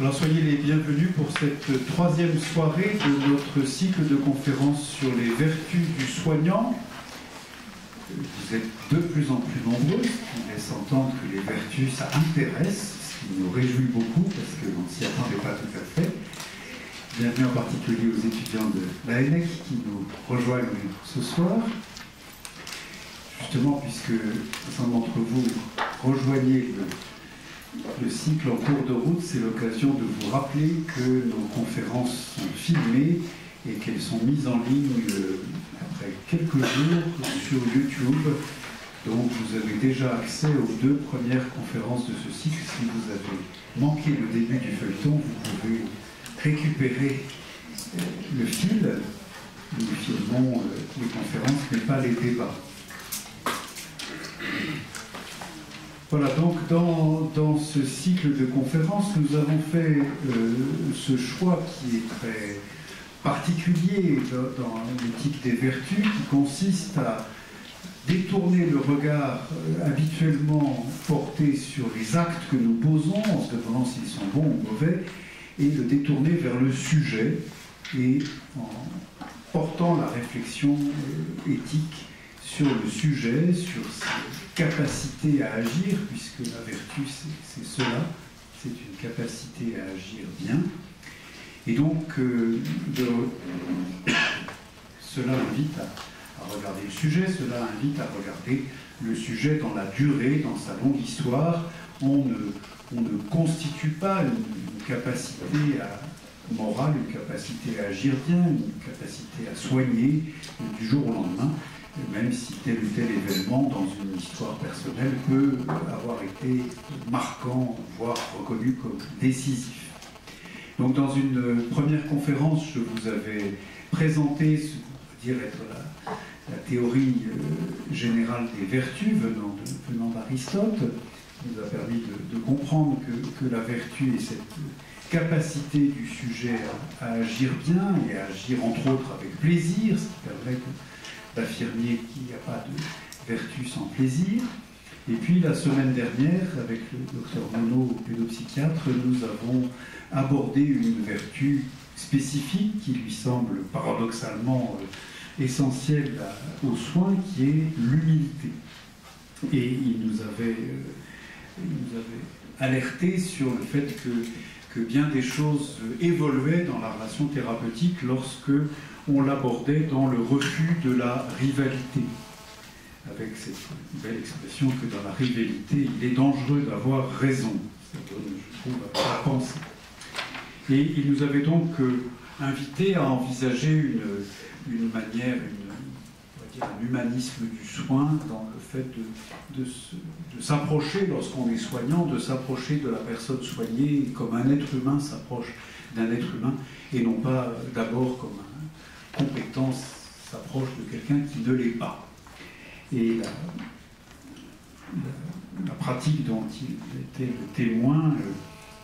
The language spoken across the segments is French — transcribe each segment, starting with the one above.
Alors soyez les bienvenus pour cette troisième soirée de notre cycle de conférences sur les vertus du soignant. Vous êtes de plus en plus nombreux, ce qui laisse entendre que les vertus, ça intéresse, ce qui nous réjouit beaucoup parce qu'on ne s'y attendait pas tout à fait. Bienvenue en particulier aux étudiants de l'ANEC qui nous rejoignent ce soir. Justement, puisque certains d'entre vous rejoignez le le cycle en cours de route, c'est l'occasion de vous rappeler que nos conférences sont filmées et qu'elles sont mises en ligne euh, après quelques jours sur YouTube. Donc vous avez déjà accès aux deux premières conférences de ce cycle. Si vous avez manqué le début du feuilleton, vous pouvez récupérer euh, le fil. Nous filmons euh, les conférences, mais pas les débats. Voilà, donc dans, ce cycle de conférences, nous avons fait euh, ce choix qui est très particulier dans, l'éthique des vertus, qui consiste à détourner le regard euh, habituellement porté sur les actes que nous posons, en se demandant s'ils sont bons ou mauvais, et le détourner vers le sujet, et en portant la réflexion euh, éthique sur le sujet, sur ses capacités à agir, puisque la vertu, c'est cela, c'est une capacité à agir bien. Et donc, euh, cela invite à, regarder le sujet, cela invite à regarder le sujet dans la durée, dans sa longue histoire. On ne, on ne constitue pas une, capacité morale, une capacité à agir bien, une capacité à soigner du jour au lendemain même si tel ou tel événement dans une histoire personnelle peut avoir été marquant, voire reconnu comme décisif. Donc dans une première conférence, je vous avais présenté ce qu'on peut dire être la, théorie euh, générale des vertus venant d'Aristote, qui nous a permis de, comprendre que, la vertu est cette capacité du sujet à, à, agir bien et à agir entre autres avec plaisir, ce qui permet que d'affirmer qu'il n'y a pas de vertu sans plaisir. Et puis la semaine dernière, avec le docteur Monod, pédopsychiatre, nous avons abordé une vertu spécifique qui lui semble paradoxalement euh, essentielle aux soins, qui est l'humilité. Et il nous avait, euh, il nous avait alerté sur le fait que, que bien des choses évoluaient dans la relation thérapeutique lorsque on l'abordait dans le refus de la rivalité, avec cette belle expression que dans la rivalité, il est dangereux d'avoir raison. Ça donne, je trouve, à penser. Et il nous avait donc euh, invité à envisager une, manière, une, un humanisme du soin dans le fait de, de s'approcher, lorsqu'on est soignant, de s'approcher de la personne soignée comme un être humain s'approche d'un être humain, et non pas d'abord comme un compétence s'approche de quelqu'un qui ne l'est pas. Et la, pratique dont il était le témoin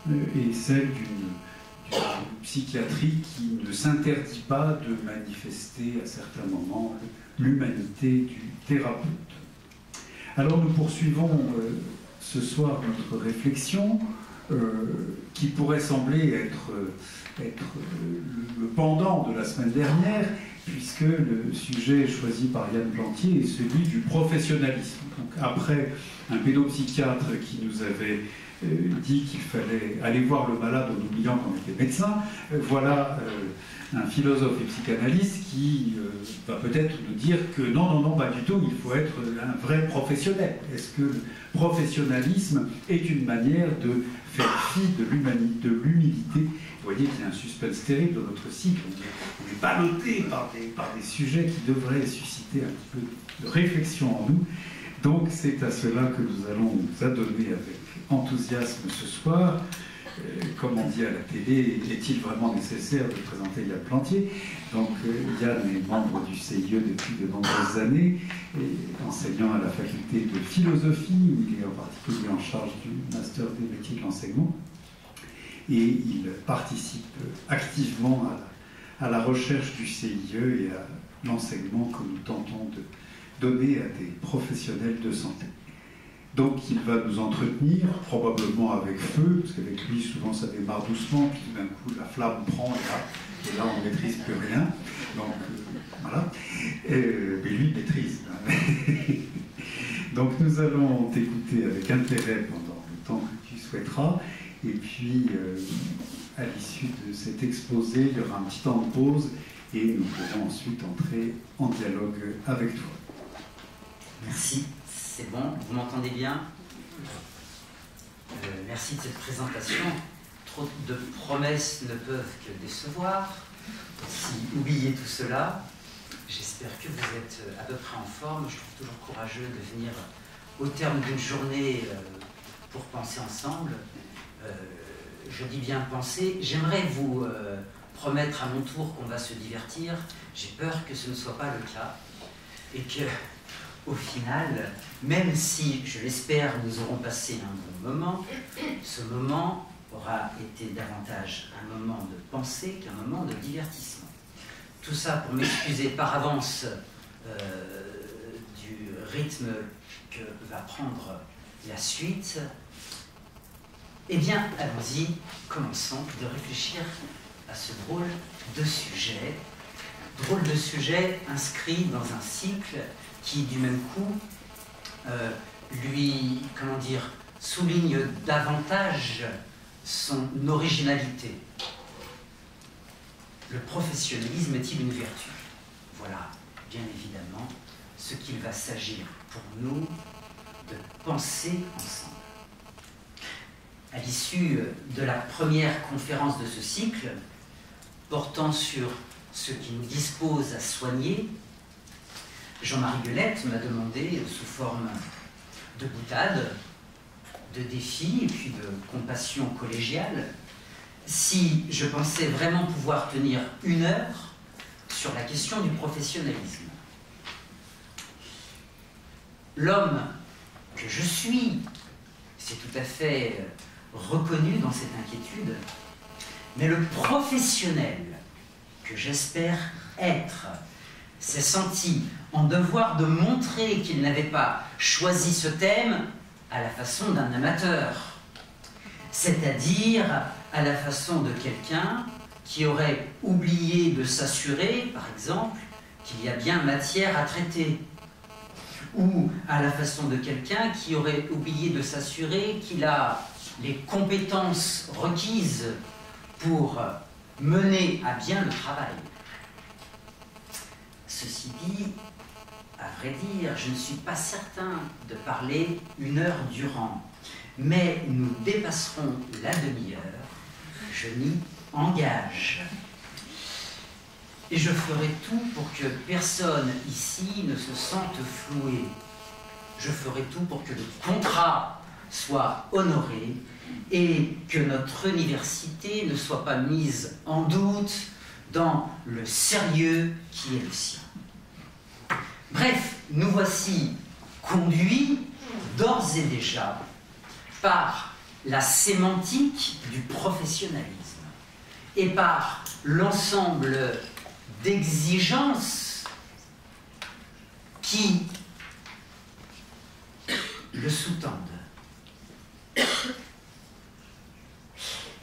euh, est celle d'une psychiatrie qui ne s'interdit pas de manifester à certains moments l'humanité du thérapeute. Alors nous poursuivons euh, ce soir notre réflexion euh, qui pourrait sembler être être le pendant de la semaine dernière, puisque le sujet choisi par Yann Plantier est celui du professionnalisme. Donc après un pédopsychiatre qui nous avait euh, dit qu'il fallait aller voir le malade en oubliant qu'on était médecin, euh, voilà euh, un philosophe et psychanalyste qui va peut-être nous dire que non, non, non, pas du tout, il faut être un vrai professionnel. Est-ce que le professionnalisme est une manière de faire fi de l'humilité vous voyez qu'il y a un suspense terrible dans notre cycle. On est ballotté par des, par des sujets qui devraient susciter un petit peu de réflexion en nous. Donc c'est à cela que nous allons nous adonner avec enthousiasme ce soir. Euh, comme on dit à la télé, est-il vraiment nécessaire de présenter Yann Plantier? Donc euh, Yann est membre du CIE depuis de nombreuses années, et enseignant à la faculté de philosophie, où il est en particulier en charge du master des métiers de l'enseignement et il participe activement à la, recherche du CIE et à l'enseignement que nous tentons de donner à des professionnels de santé. Donc il va nous entretenir, probablement avec feu, parce qu'avec lui souvent ça démarre doucement, puis d'un coup la flamme prend et là, on ne maîtrise plus rien. Donc euh, voilà. mais lui maîtrise. Hein. Donc nous allons t'écouter avec intérêt pendant le temps que tu souhaiteras. Et puis euh, à l'issue de cet exposé, il y aura un petit temps de pause et nous pourrons ensuite entrer en dialogue avec toi. Merci. C'est bon, vous m'entendez bien? Euh, Merci de cette présentation. Trop de promesses ne peuvent que décevoir. Si oubliez tout cela, j'espère que vous êtes à peu près en forme. Je trouve toujours courageux de venir au terme d'une journée euh, pour penser ensemble. Euh, je dis bien penser. J'aimerais vous promettre à mon tour qu'on va se divertir. J'ai peur que ce ne soit pas le cas et que au final, même si, je l'espère, nous aurons passé un bon moment, ce moment aura été davantage un moment de pensée qu'un moment de divertissement. Tout ça pour m'excuser par avance euh, du rythme que va prendre la suite. Eh bien, allons-y, commençons de réfléchir à ce drôle de sujet. Drôle de sujet inscrit dans un cycle qui, du même coup, euh, lui, comment dire, souligne davantage son originalité. Le professionnalisme est-il une vertu? Voilà, bien évidemment, ce qu'il va s'agir pour nous de penser ensemble. À l'issue de la première conférence de ce cycle, portant sur ce qui nous dispose à soigner, Jean-Marie Guelette m'a demandé, sous forme de boutade, de défi et puis de compassion collégiale, si je pensais vraiment pouvoir tenir une heure sur la question du professionnalisme. L'homme que je suis, c'est tout à fait reconnu dans cette inquiétude, mais le professionnel que j'espère être s'est senti en devoir de montrer qu'il n'avait pas choisi ce thème à la façon d'un amateur, c'est-à-dire à la façon de quelqu'un qui aurait oublié de s'assurer, par exemple, qu'il y a bien matière à traiter, ou à la façon de quelqu'un qui aurait oublié de s'assurer qu'il a les compétences requises pour mener à bien le travail. Ceci dit, à vrai dire, je ne suis pas certain de parler une heure durant, mais nous dépasserons la demi-heure, je m'y engage. Et je ferai tout pour que personne ici ne se sente floué. Je ferai tout pour que le contrat soit honoré et que notre université ne soit pas mise en doute dans le sérieux qui est le sien. Bref, nous voici conduits d'ores et déjà par la sémantique du professionnalisme et par l'ensemble d'exigences qui le sous-tendent.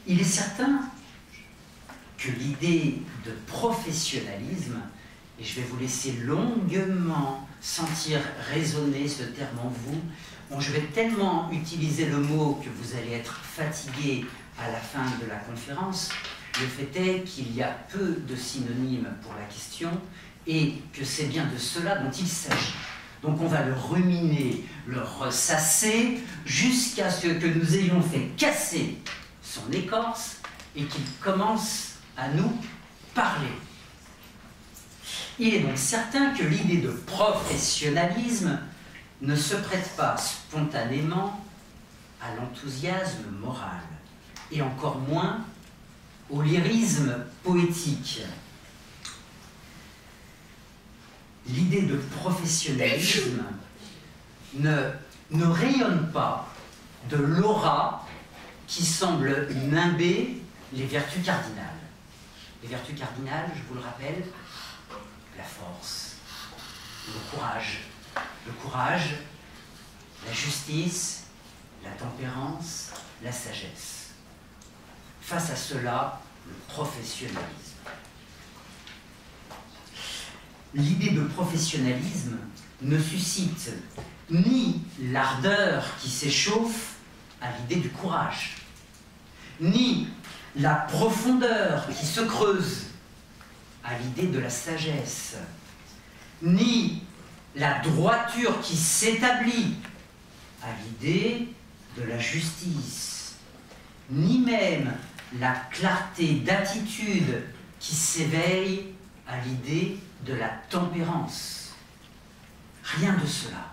Il est certain que l'idée de professionnalisme et je vais vous laisser longuement sentir résonner ce terme en vous. Je vais tellement utiliser le mot que vous allez être fatigué à la fin de la conférence. Le fait est qu'il y a peu de synonymes pour la question et que c'est bien de cela dont il s'agit. Donc on va le ruminer, le ressasser, jusqu'à ce que nous ayons fait casser son écorce et qu'il commence à nous parler. Il est donc certain que l'idée de professionnalisme ne se prête pas spontanément à l'enthousiasme moral, et encore moins au lyrisme poétique. L'idée de professionnalisme ne, ne rayonne pas de l'aura qui semble nimber les vertus cardinales. Les vertus cardinales, je vous le rappelle, la force, le courage. Le courage, la justice, la tempérance, la sagesse. Face à cela, le professionnalisme. L'idée de professionnalisme ne suscite ni l'ardeur qui s'échauffe à l'idée du courage, ni la profondeur qui se creuse à l'idée de la sagesse, ni la droiture qui s'établit à l'idée de la justice, ni même la clarté d'attitude qui s'éveille à l'idée de la tempérance. Rien de cela.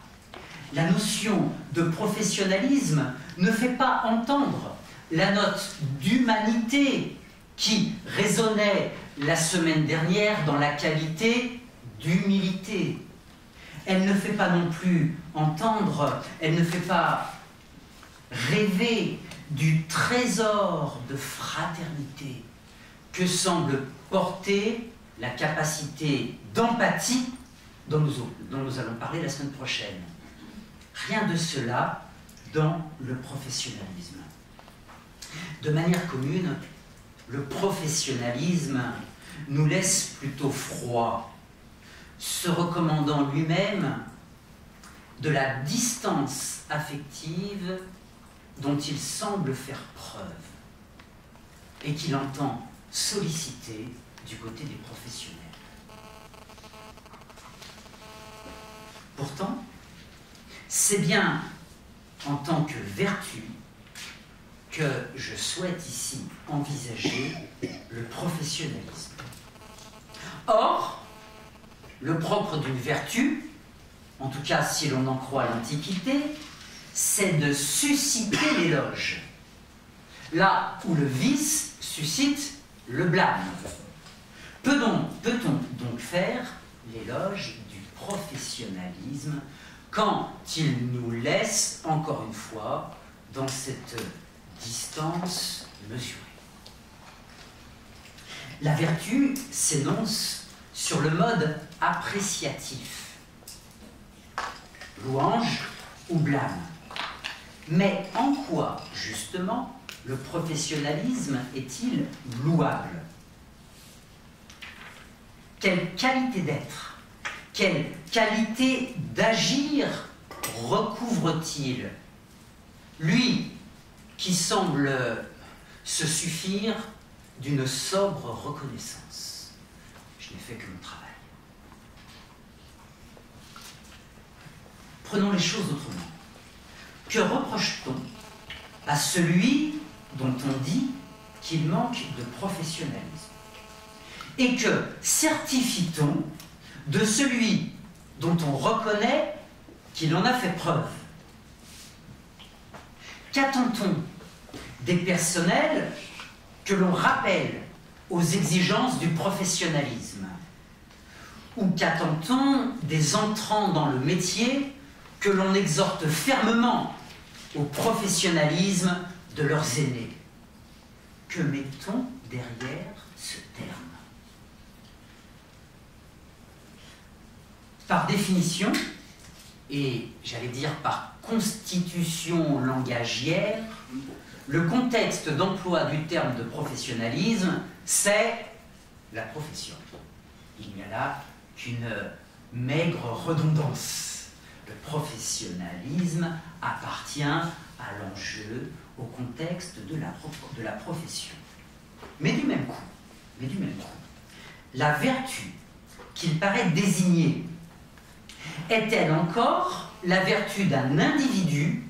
La notion de professionnalisme ne fait pas entendre la note d'humanité qui résonnait la semaine dernière dans la qualité d'humilité. Elle ne fait pas non plus entendre, elle ne fait pas rêver du trésor de fraternité que semble porter la capacité d'empathie dont nous, dont nous allons parler la semaine prochaine. Rien de cela dans le professionnalisme. De manière commune, le professionnalisme nous laisse plutôt froid, se recommandant lui-même de la distance affective dont il semble faire preuve et qu'il entend solliciter du côté des professionnels. Pourtant, c'est bien en tant que vertu que je souhaite ici envisager le professionnalisme. Or, le propre d'une vertu, en tout cas si l'on en croit l'Antiquité, c'est de susciter l'éloge. Là où le vice suscite le blâme. Peut-on peut donc faire l'éloge du professionnalisme quand il nous laisse, encore une fois, dans cette distance mesurée. La vertu s'énonce sur le mode appréciatif, louange ou blâme. Mais en quoi, justement, le professionnalisme est-il louable? Quelle qualité d'être, quelle qualité d'agir recouvre-t-il Lui qui semble se suffire d'une sobre reconnaissance. Je n'ai fait que mon travail. Prenons les choses autrement. Que reproche-t-on à celui dont on dit qu'il manque de professionnalisme? Et que certifie-t-on de celui dont on reconnaît qu'il en a fait preuve? Qu'attend-on des personnels que l'on rappelle aux exigences du professionnalisme? Ou qu'attend-on des entrants dans le métier que l'on exhorte fermement au professionnalisme de leurs aînés? Que met-on derrière ce terme Par définition, et j'allais dire par constitution langagière, le contexte d'emploi du terme de professionnalisme, c'est la profession. Il n'y a là qu'une maigre redondance le professionnalisme appartient à l'enjeu, au contexte de la, profession. Mais du même coup, mais du même coup, la vertu qu'il paraît désigner est-elle encore la vertu d'un individu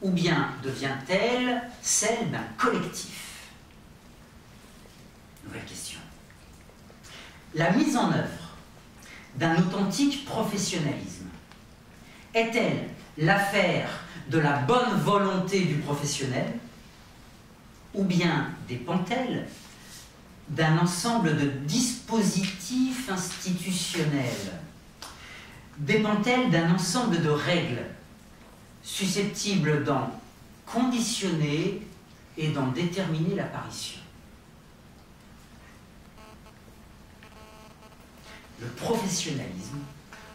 ou bien devient-elle celle d'un collectif? Nouvelle question. La mise en œuvre d'un authentique professionnalisme est-elle l'affaire de la bonne volonté du professionnel ou bien dépend-elle d'un ensemble de dispositifs institutionnels? Dépend-elle d'un ensemble de règles susceptibles d'en conditionner et d'en déterminer l'apparition? Le professionnalisme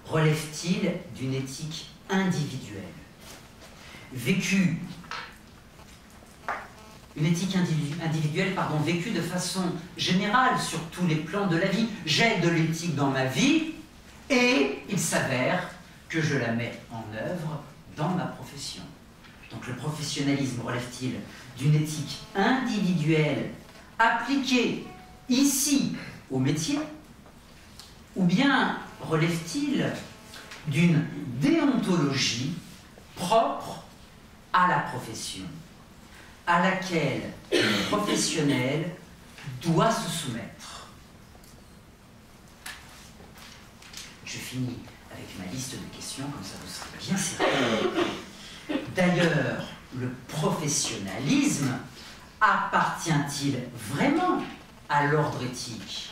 relève-t-il d'une éthique individuelle? Vécue, une éthique individuelle pardon, vécue de façon générale sur tous les plans de la vie. J'ai de l'éthique dans ma vie et il s'avère que je la mets en œuvre dans ma profession. Donc le professionnalisme relève-t-il d'une éthique individuelle appliquée ici au métier ou bien relève-t-il d'une déontologie propre à la profession, à laquelle le professionnel doit se soumettre? Je finis avec ma liste de questions, comme ça vous serez bien certain. D'ailleurs, le professionnalisme appartient-il vraiment à l'ordre éthique?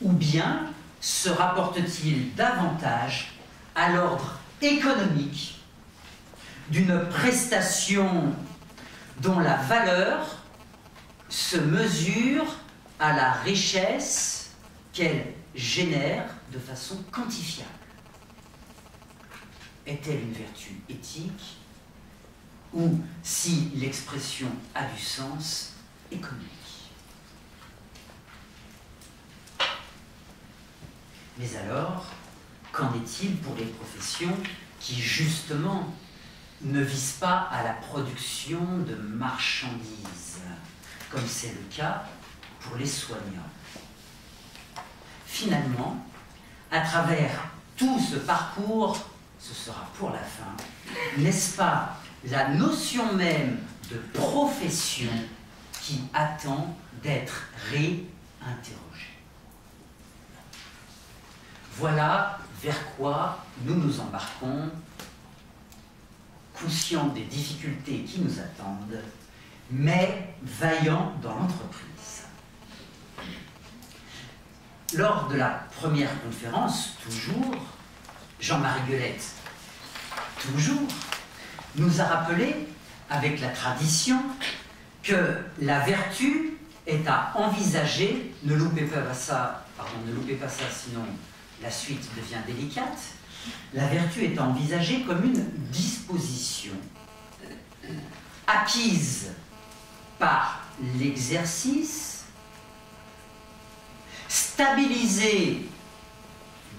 Ou bien se rapporte-t-il davantage à l'ordre économique d'une prestation dont la valeur se mesure à la richesse qu'elle génère de façon quantifiable. Est-elle une vertu éthique ou, si l'expression a du sens, économique? Mais alors, qu'en est-il pour les professions qui, justement, ne visent pas à la production de marchandises, comme c'est le cas pour les soignants? Finalement, à travers tout ce parcours, ce sera pour la fin, n'est-ce pas la notion même de profession qui attend d'être réinterrogée voilà vers quoi nous nous embarquons, conscients des difficultés qui nous attendent, mais vaillants dans l'entreprise. Lors de la première conférence, toujours, Jean-Marie Guelette, toujours, nous a rappelé, avec la tradition, que la vertu est à envisager, ne loupez pas ça, pardon, ne loupez pas ça, sinon la suite devient délicate, la vertu est envisagée comme une disposition acquise par l'exercice, stabilisée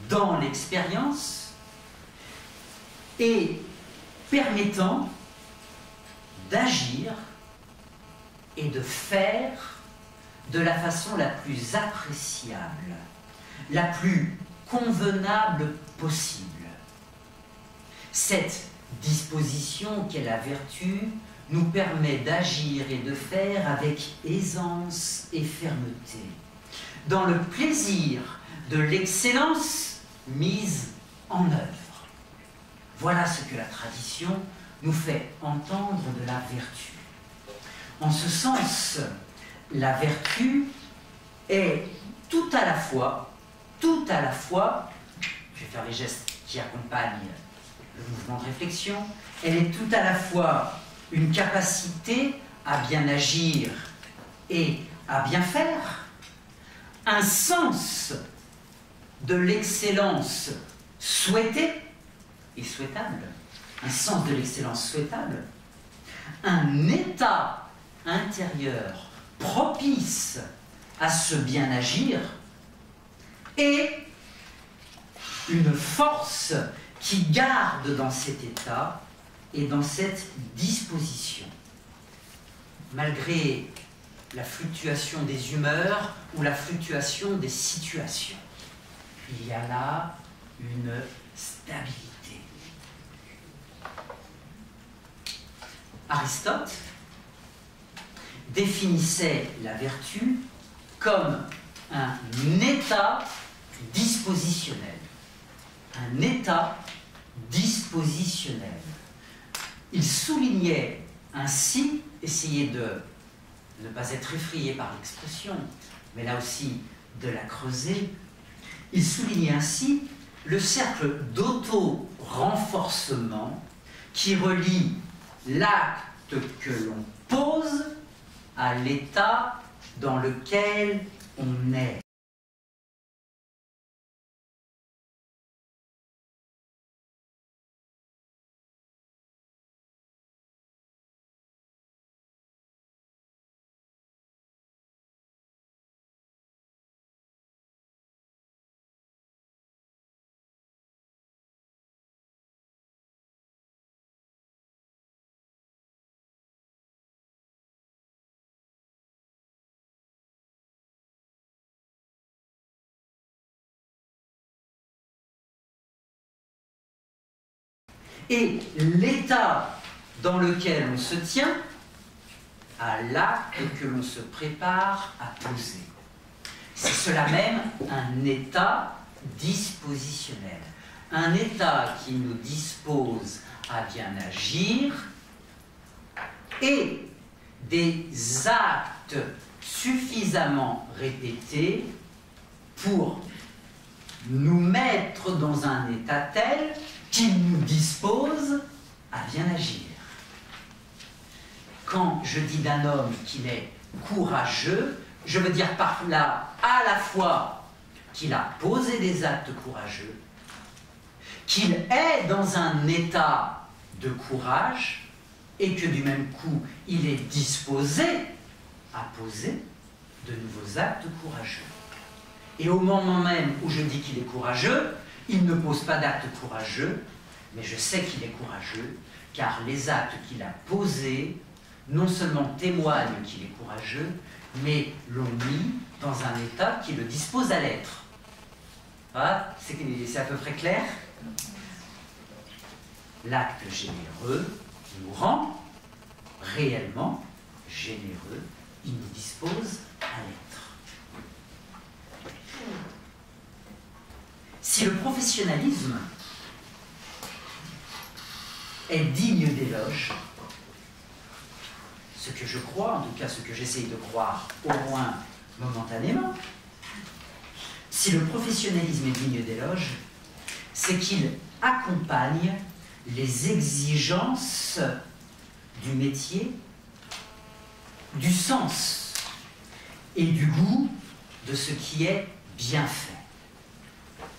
dans l'expérience et permettant d'agir et de faire de la façon la plus appréciable, la plus convenable possible. Cette disposition qu'est la vertu nous permet d'agir et de faire avec aisance et fermeté, dans le plaisir de l'excellence mise en œuvre. Voilà ce que la tradition nous fait entendre de la vertu. En ce sens, la vertu est tout à la fois tout à la fois, je vais faire les gestes qui accompagnent le mouvement de réflexion, elle est tout à la fois une capacité à bien agir et à bien faire, un sens de l'excellence souhaitée et souhaitable, un sens de l'excellence souhaitable, un état intérieur propice à ce bien agir et une force qui garde dans cet état et dans cette disposition. Malgré la fluctuation des humeurs ou la fluctuation des situations, il y a là une stabilité. Aristote définissait la vertu comme un état dispositionnel. Un état dispositionnel. Il soulignait ainsi, essayez de ne pas être effrayé par l'expression, mais là aussi de la creuser, il soulignait ainsi le cercle d'auto-renforcement qui relie l'acte que l'on pose à l'état dans lequel on est. et l'état dans lequel on se tient à l'acte que l'on se prépare à poser. C'est cela même un état dispositionnel, un état qui nous dispose à bien agir et des actes suffisamment répétés pour nous mettre dans un état tel qu'il nous dispose à bien agir. Quand je dis d'un homme qu'il est courageux, je veux dire par là à la fois qu'il a posé des actes courageux, qu'il est dans un état de courage et que du même coup il est disposé à poser de nouveaux actes courageux. Et au moment même où je dis qu'il est courageux, il ne pose pas d'actes courageux, mais je sais qu'il est courageux, car les actes qu'il a posés non seulement témoignent qu'il est courageux, mais l'ont mis dans un état qui le dispose à l'être. Voilà, c'est à peu près clair? L'acte généreux nous rend réellement généreux, il nous dispose à l'être. Si le professionnalisme est digne d'éloge, ce que je crois, en tout cas ce que j'essaye de croire au moins momentanément, si le professionnalisme est digne d'éloge, c'est qu'il accompagne les exigences du métier, du sens et du goût de ce qui est bien fait.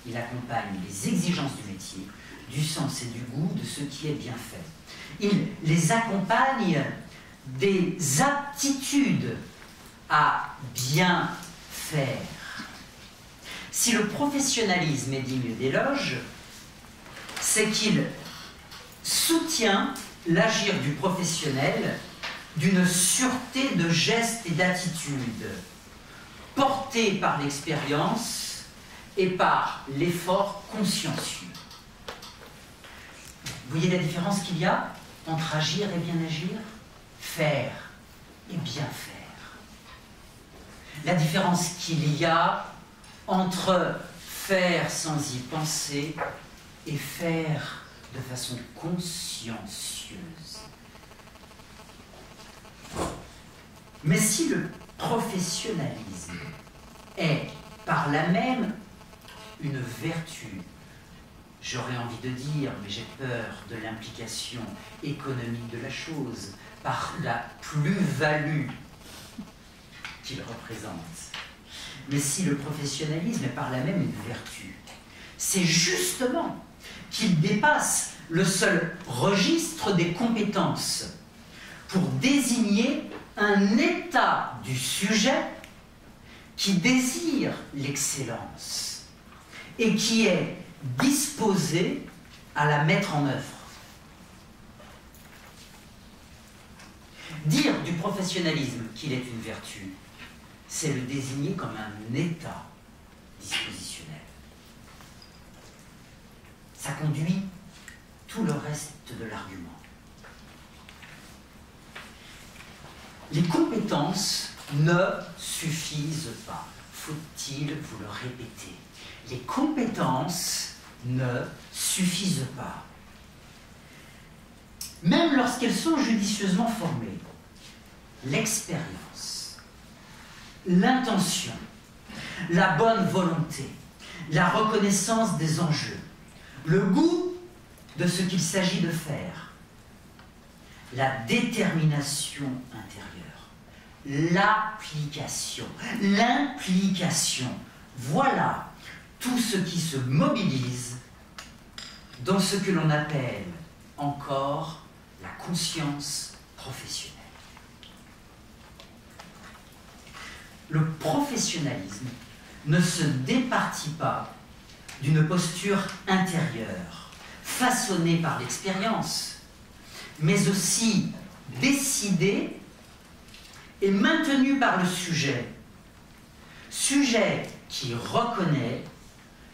Il accompagne les exigences du métier, du sens et du goût de ce qui est bien fait. Il les accompagne des aptitudes à bien faire. Si le professionnalisme est digne d'éloge, c'est qu'il soutient l'agir du professionnel d'une sûreté de gestes et d'attitudes, portée par l'expérience et par l'effort consciencieux. Vous voyez la différence qu'il y a entre agir et bien agir Faire et bien faire. La différence qu'il y a entre faire sans y penser et faire de façon consciencieuse. Mais si le professionnalisme est par là même une vertu, j'aurais envie de dire, mais j'ai peur de l'implication économique de la chose, par la plus-value qu'il représente. Mais si le professionnalisme est par là même une vertu, c'est justement qu'il dépasse le seul registre des compétences pour désigner un état du sujet qui désire l'excellence et qui est disposé à la mettre en œuvre. Dire du professionnalisme qu'il est une vertu, c'est le désigner comme un état dispositionnel. Ça conduit tout le reste de l'argument. Les compétences ne suffisent pas. Faut-il vous le répéter? Les compétences ne suffisent pas. Même lorsqu'elles sont judicieusement formées, l'expérience, l'intention, la bonne volonté, la reconnaissance des enjeux, le goût de ce qu'il s'agit de faire, la détermination intérieure, l'application, l'implication. Voilà tout ce qui se mobilise dans ce que l'on appelle encore la conscience professionnelle. Le professionnalisme ne se départit pas d'une posture intérieure, façonnée par l'expérience, mais aussi décidée et maintenue par le sujet. Sujet qui reconnaît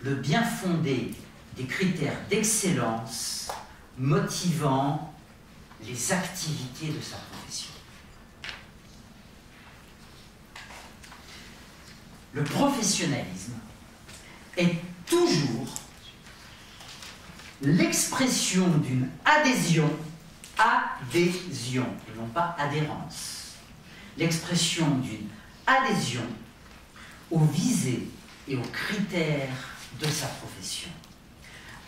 le bien fondé des critères d'excellence motivant les activités de sa profession. Le professionnalisme est toujours l'expression d'une adhésion, adhésion, et non pas adhérence, l'expression d'une adhésion aux visées et aux critères de sa profession.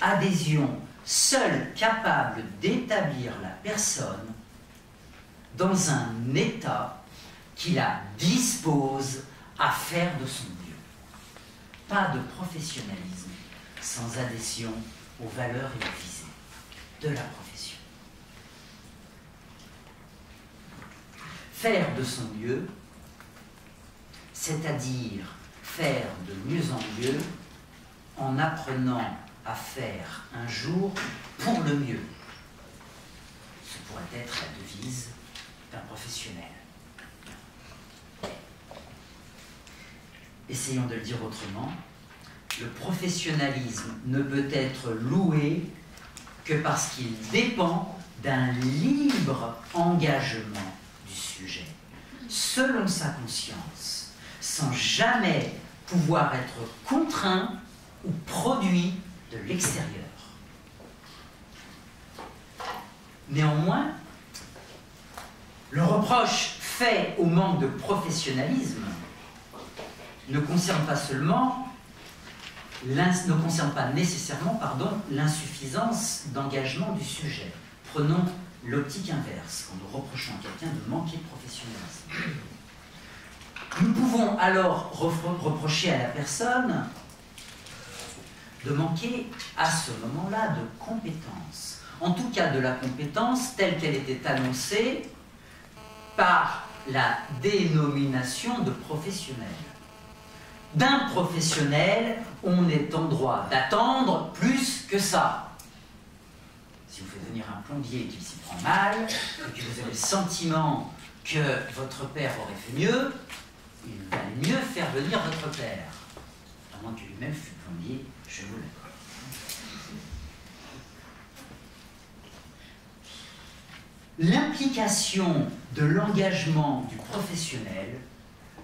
Adhésion seule capable d'établir la personne dans un état qui la dispose à faire de son mieux. Pas de professionnalisme sans adhésion aux valeurs et aux visées de la profession. Faire de son mieux, c'est-à-dire faire de mieux en mieux en apprenant à faire un jour pour le mieux. Ce pourrait être la devise d'un professionnel. Essayons de le dire autrement. Le professionnalisme ne peut être loué que parce qu'il dépend d'un libre engagement du sujet, selon sa conscience, sans jamais pouvoir être contraint ou produit de l'extérieur. Néanmoins, le reproche fait au manque de professionnalisme ne concerne pas seulement ne concerne pas nécessairement l'insuffisance d'engagement du sujet. Prenons l'optique inverse, quand nous reprochons à quelqu'un de manquer de professionnalisme. Nous pouvons alors reprocher à la personne de manquer à ce moment-là de compétence. En tout cas de la compétence telle qu'elle était annoncée par la dénomination de professionnel. D'un professionnel, on est en droit d'attendre plus que ça. Si vous faites venir un plombier qui s'y prend mal, et que vous avez le sentiment que votre père aurait fait mieux, il valait mieux faire venir votre père. À que lui-même fût plombier je vous L'implication de l'engagement du professionnel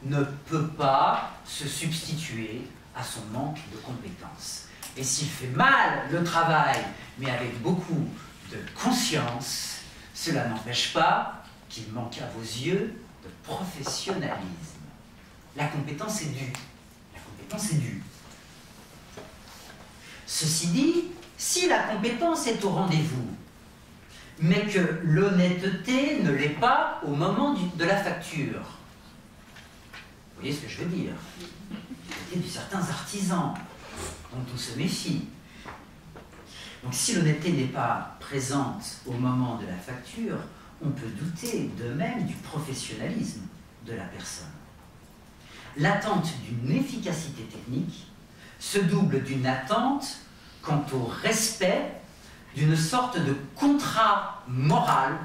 ne peut pas se substituer à son manque de compétences. Et s'il fait mal le travail, mais avec beaucoup de conscience, cela n'empêche pas qu'il manque à vos yeux de professionnalisme. La compétence est due. La compétence est due. Ceci dit, si la compétence est au rendez-vous, mais que l'honnêteté ne l'est pas au moment de la facture, vous voyez ce que je veux dire? Y a certains artisans dont on se méfie. Donc si l'honnêteté n'est pas présente au moment de la facture, on peut douter de même du professionnalisme de la personne. L'attente d'une efficacité technique se double d'une attente quant au respect d'une sorte de contrat moral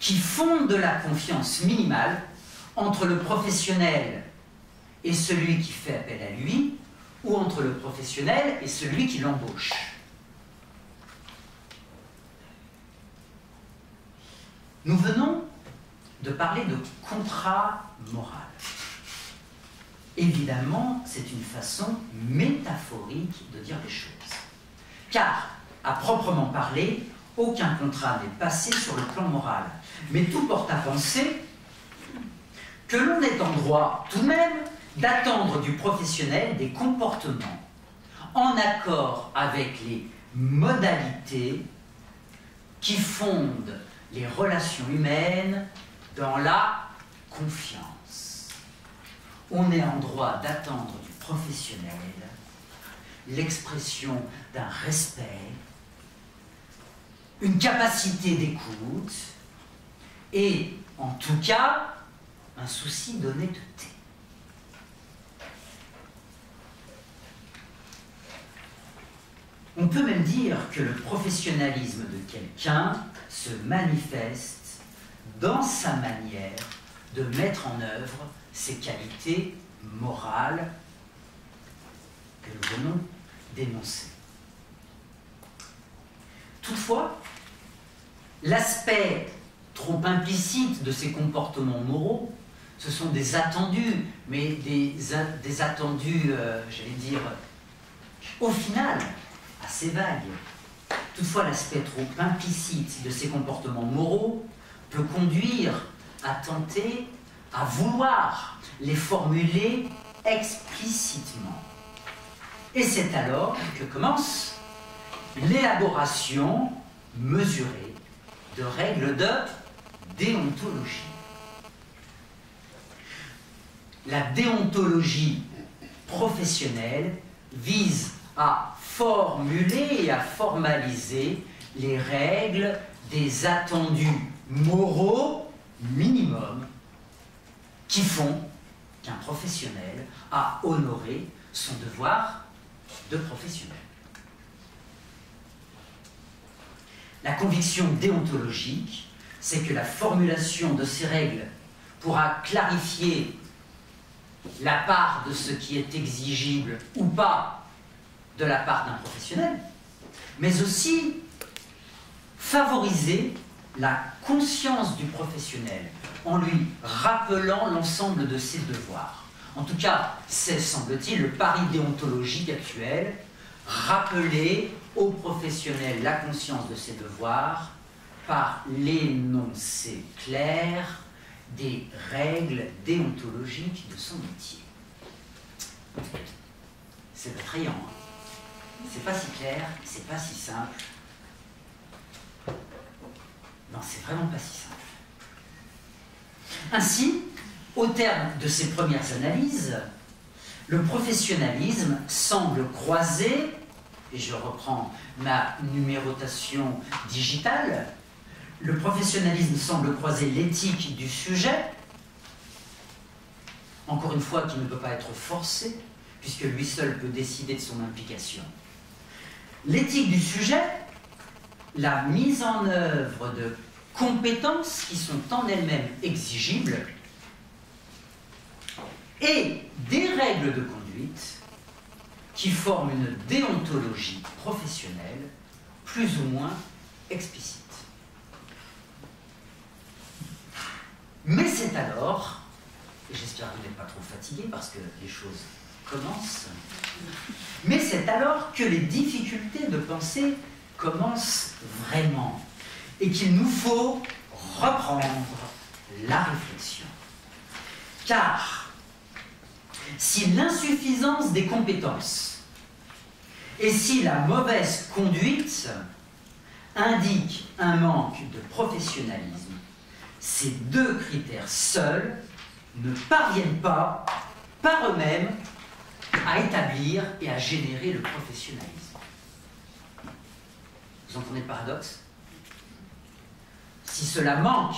qui fonde la confiance minimale entre le professionnel et celui qui fait appel à lui, ou entre le professionnel et celui qui l'embauche. Nous venons de parler de contrat moral. Évidemment, c'est une façon métaphorique de dire les choses. Car, à proprement parler, aucun contrat n'est passé sur le plan moral. Mais tout porte à penser que l'on est en droit tout de même d'attendre du professionnel des comportements en accord avec les modalités qui fondent les relations humaines dans la confiance on est en droit d'attendre du professionnel l'expression d'un respect, une capacité d'écoute et, en tout cas, un souci d'honnêteté. On peut même dire que le professionnalisme de quelqu'un se manifeste dans sa manière de mettre en œuvre ces qualités morales que nous venons d'énoncer. Toutefois, l'aspect trop implicite de ces comportements moraux, ce sont des attendus, mais des, attendus, euh, j'allais dire, au final, assez vagues. Toutefois, l'aspect trop implicite de ces comportements moraux peut conduire à tenter, à vouloir les formuler explicitement. Et c'est alors que commence l'élaboration mesurée de règles de déontologie. La déontologie professionnelle vise à formuler et à formaliser les règles des attendus moraux minimums qui font qu'un professionnel a honoré son devoir de professionnel. La conviction déontologique, c'est que la formulation de ces règles pourra clarifier la part de ce qui est exigible ou pas de la part d'un professionnel, mais aussi favoriser la conscience du professionnel en lui rappelant l'ensemble de ses devoirs. En tout cas, c'est, semble-t-il, le pari déontologique actuel, rappeler aux professionnels la conscience de ses devoirs par l'énoncé clair des règles déontologiques de son métier. C'est attrayant. Hein. c'est pas si clair, c'est pas si simple. Non, c'est vraiment pas si simple. Ainsi, au terme de ces premières analyses, le professionnalisme semble croiser, et je reprends ma numérotation digitale, le professionnalisme semble croiser l'éthique du sujet, encore une fois qui ne peut pas être forcé, puisque lui seul peut décider de son implication. L'éthique du sujet, la mise en œuvre de compétences qui sont en elles-mêmes exigibles, et des règles de conduite qui forment une déontologie professionnelle plus ou moins explicite. Mais c'est alors, et j'espère que vous n'êtes pas trop fatigué parce que les choses commencent, mais c'est alors que les difficultés de penser commencent vraiment et qu'il nous faut reprendre la réflexion. Car si l'insuffisance des compétences et si la mauvaise conduite indiquent un manque de professionnalisme, ces deux critères seuls ne parviennent pas par eux-mêmes à établir et à générer le professionnalisme. Vous entendez le paradoxe? Si cela manque,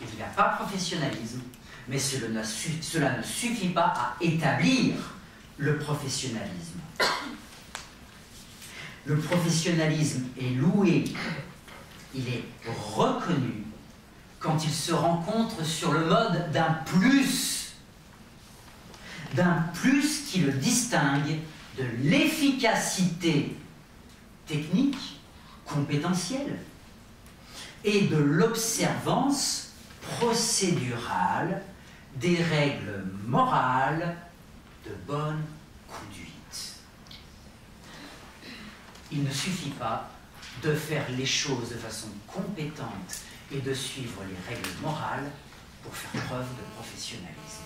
il n'y a pas de professionnalisme, mais cela ne, suffit pas à établir le professionnalisme. Le professionnalisme est loué, il est reconnu quand il se rencontre sur le mode d'un plus, d'un plus qui le distingue de l'efficacité technique, compétentielle, et de l'observance procédurale des règles morales de bonne conduite. Il ne suffit pas de faire les choses de façon compétente et de suivre les règles morales pour faire preuve de professionnalisme.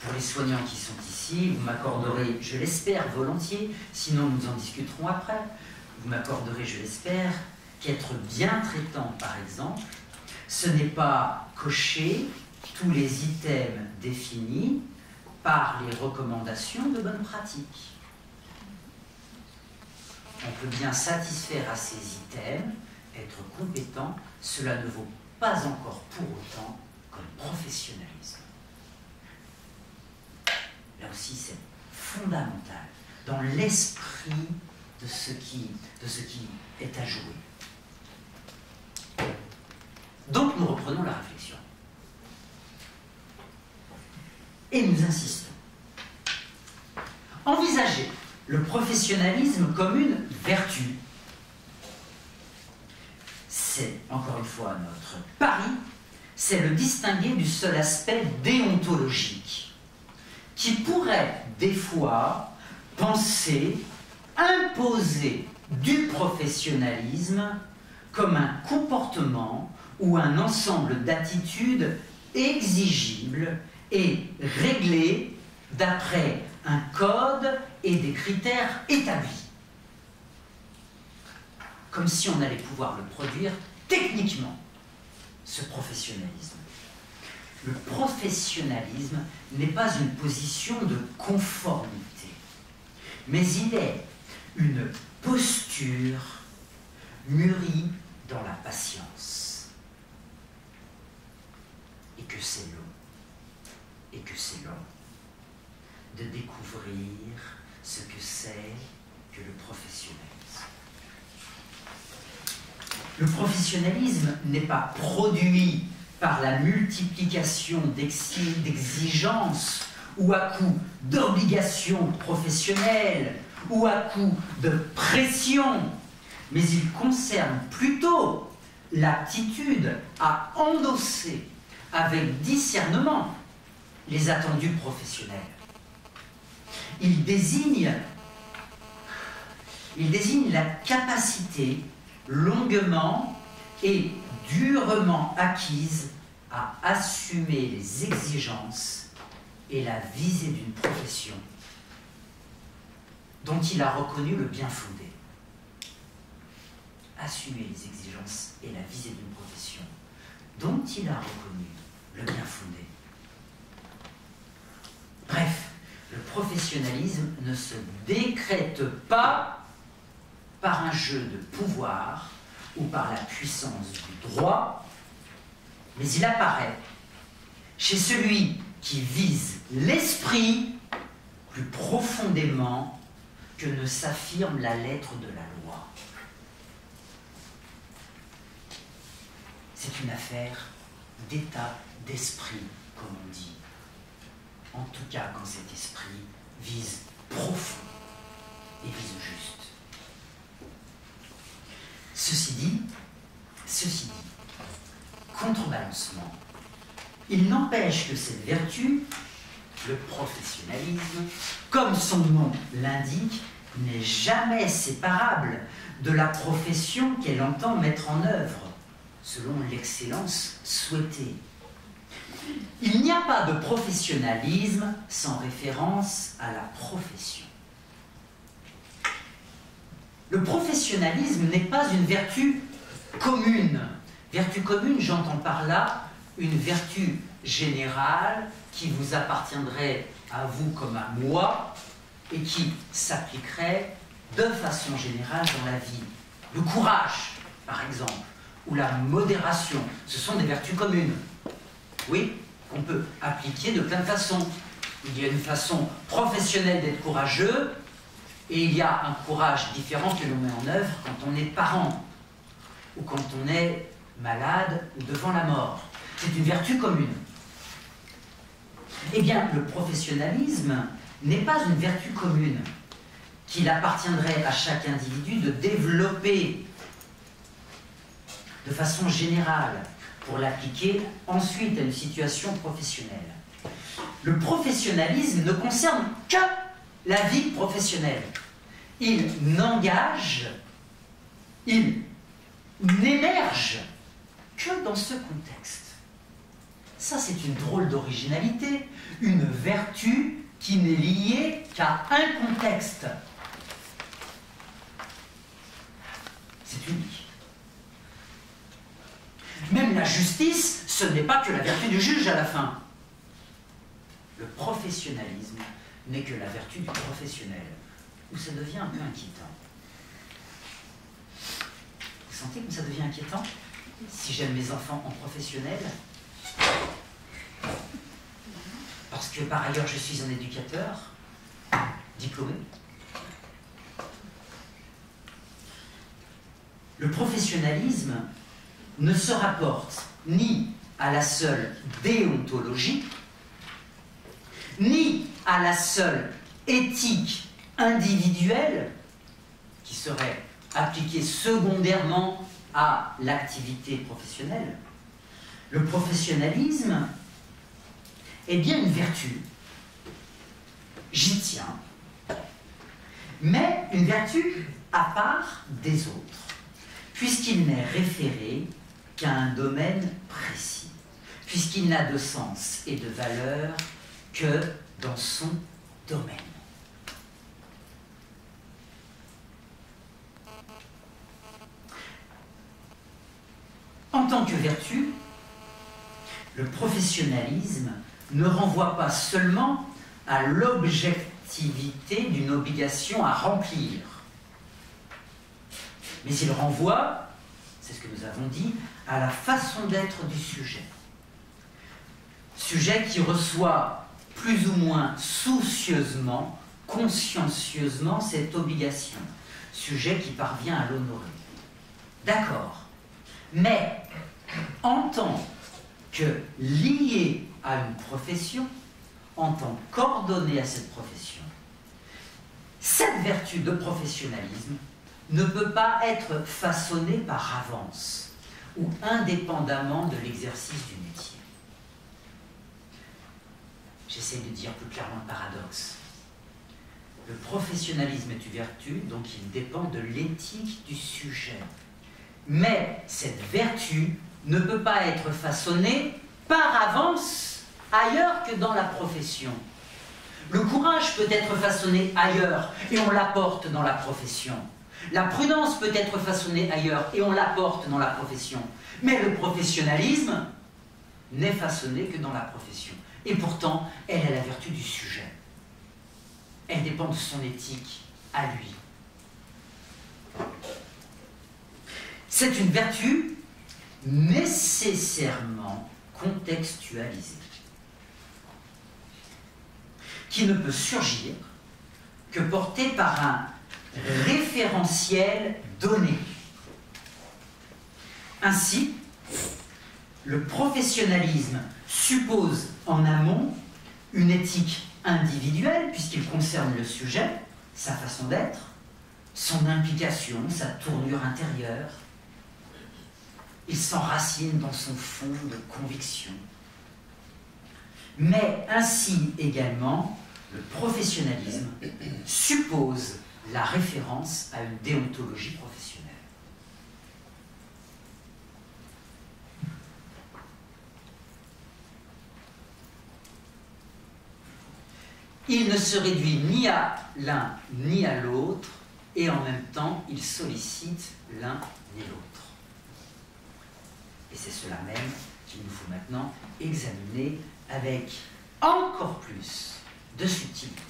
Pour les soignants qui sont ici, vous m'accorderez, je l'espère, volontiers, sinon nous en discuterons après, vous m'accorderez, je l'espère, qu'être bien traitant, par exemple, ce n'est pas cocher tous les items définis par les recommandations de bonne pratique on peut bien satisfaire à ces items, être compétent, cela ne vaut pas encore pour autant comme professionnalisme. Là aussi, c'est fondamental dans l'esprit de, ce qui, de ce qui est à jouer. Donc nous reprenons la réflexion. Et nous insistons. envisager le professionnalisme comme une vertu, c'est, encore une fois, notre pari, c'est le distinguer du seul aspect déontologique, qui pourrait des fois penser imposer du professionnalisme comme un comportement ou un ensemble d'attitudes exigibles et réglées d'après un code et des critères établis. Comme si on allait pouvoir le produire techniquement, ce professionnalisme. Le professionnalisme n'est pas une position de conformité, mais il est une posture mûrie dans la patience. Et que c'est long, et que c'est long de découvrir ce que c'est que le professionnalisme. Le professionnalisme n'est pas produit par la multiplication d'exigences ou à coup d'obligations professionnelles ou à coup de pression, mais il concerne plutôt l'aptitude à endosser avec discernement les attendus professionnels. Il désigne, la capacité longuement et durement acquise à assumer les exigences et la visée d'une profession dont il a reconnu le bien fondé. Assumer les exigences et la visée d'une profession dont il a reconnu le bien fondé. Bref, le professionnalisme ne se décrète pas par un jeu de pouvoir ou par la puissance du droit, mais il apparaît chez celui qui vise l'esprit plus profondément que ne s'affirme la lettre de la loi. C'est une affaire d'état d'esprit, comme on dit. En tout cas, quand cet esprit vise profond et vise juste. Ceci dit, ceci dit, contrebalancement, il n'empêche que cette vertu, le professionnalisme, comme son nom l'indique, n'est jamais séparable de la profession qu'elle entend mettre en œuvre, selon l'excellence souhaitée. Il n'y a pas de professionnalisme sans référence à la profession. Le professionnalisme n'est pas une vertu commune. Vertu commune, j'entends par là une vertu générale qui vous appartiendrait à vous comme à moi, et qui s'appliquerait de façon générale dans la vie. Le courage, par exemple, ou la modération, ce sont des vertus communes. Oui, qu'on peut appliquer de plein de façons. Il y a une façon professionnelle d'être courageux, et il y a un courage différent que l'on met en œuvre quand on est parent, ou quand on est malade ou devant la mort. C'est une vertu commune. Eh bien, le professionnalisme n'est pas une vertu commune qu'il appartiendrait à chaque individu de développer de façon générale pour l'appliquer ensuite à une situation professionnelle. Le professionnalisme ne concerne que la vie professionnelle. Il n'engage, il n'émerge que dans ce contexte. Ça, c'est une drôle d'originalité, une vertu qui n'est lié qu'à un contexte. C'est unique. Même la justice, ce n'est pas que la vertu du juge à la fin. Le professionnalisme n'est que la vertu du professionnel, où ça devient un peu inquiétant. Vous sentez que ça devient inquiétant Si j'aime mes enfants en professionnel, parce que par ailleurs je suis un éducateur diplômé. Le professionnalisme ne se rapporte ni à la seule déontologie, ni à la seule éthique individuelle qui serait appliquée secondairement à l'activité professionnelle, le professionnalisme est bien une vertu. J'y tiens. Mais une vertu à part des autres, puisqu'il n'est référé qu'à un domaine précis, puisqu'il n'a de sens et de valeur que dans son domaine. En tant que vertu, le professionnalisme ne renvoie pas seulement à l'objectivité d'une obligation à remplir, mais il renvoie, c'est ce que nous avons dit, à la façon d'être du sujet. Sujet qui reçoit plus ou moins soucieusement, consciencieusement cette obligation. Sujet qui parvient à l'honorer. D'accord. Mais en tant que lié à une profession, en tant qu'ordonné à cette profession, cette vertu de professionnalisme ne peut pas être façonnée par avance ou indépendamment de l'exercice du métier. J'essaie de dire plus clairement le paradoxe. Le professionnalisme est une vertu, donc il dépend de l'éthique du sujet. Mais cette vertu ne peut pas être façonnée par avance ailleurs que dans la profession. Le courage peut être façonné ailleurs et on l'apporte dans la profession. La prudence peut être façonnée ailleurs et on l'apporte dans la profession. Mais le professionnalisme n'est façonné que dans la profession. Et pourtant, elle a la vertu du sujet. Elle dépend de son éthique à lui. C'est une vertu nécessairement contextualisée, qui ne peut surgir que portée par un référentiel donné. Ainsi, le professionnalisme suppose en amont une éthique individuelle, puisqu'il concerne le sujet, sa façon d'être, son implication, sa tournure intérieure. Il s'enracine dans son fond de conviction. Mais ainsi également, le professionnalisme suppose la référence à une déontologie professionnelle. Il ne se réduit ni à l'un ni à l'autre, et en même temps, il sollicite l'un et l'autre. Et c'est cela même qu'il nous faut maintenant examiner avec encore plus de subtilité.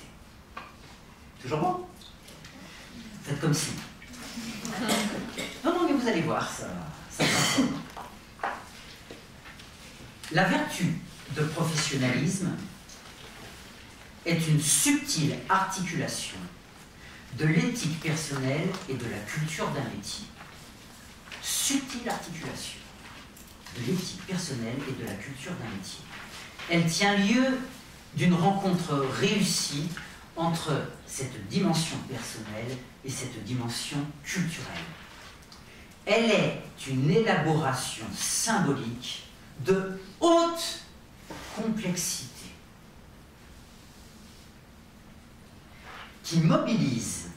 Toujours bon? Faites comme si. Non, non, mais vous allez voir, ça, ça La vertu de professionnalisme est une subtile articulation de l'éthique personnelle et de la culture d'un métier. Subtile articulation de l'éthique personnelle et de la culture d'un métier. Elle tient lieu d'une rencontre réussie entre cette dimension personnelle et cette dimension culturelle. Elle est une élaboration symbolique de haute complexité qui mobilise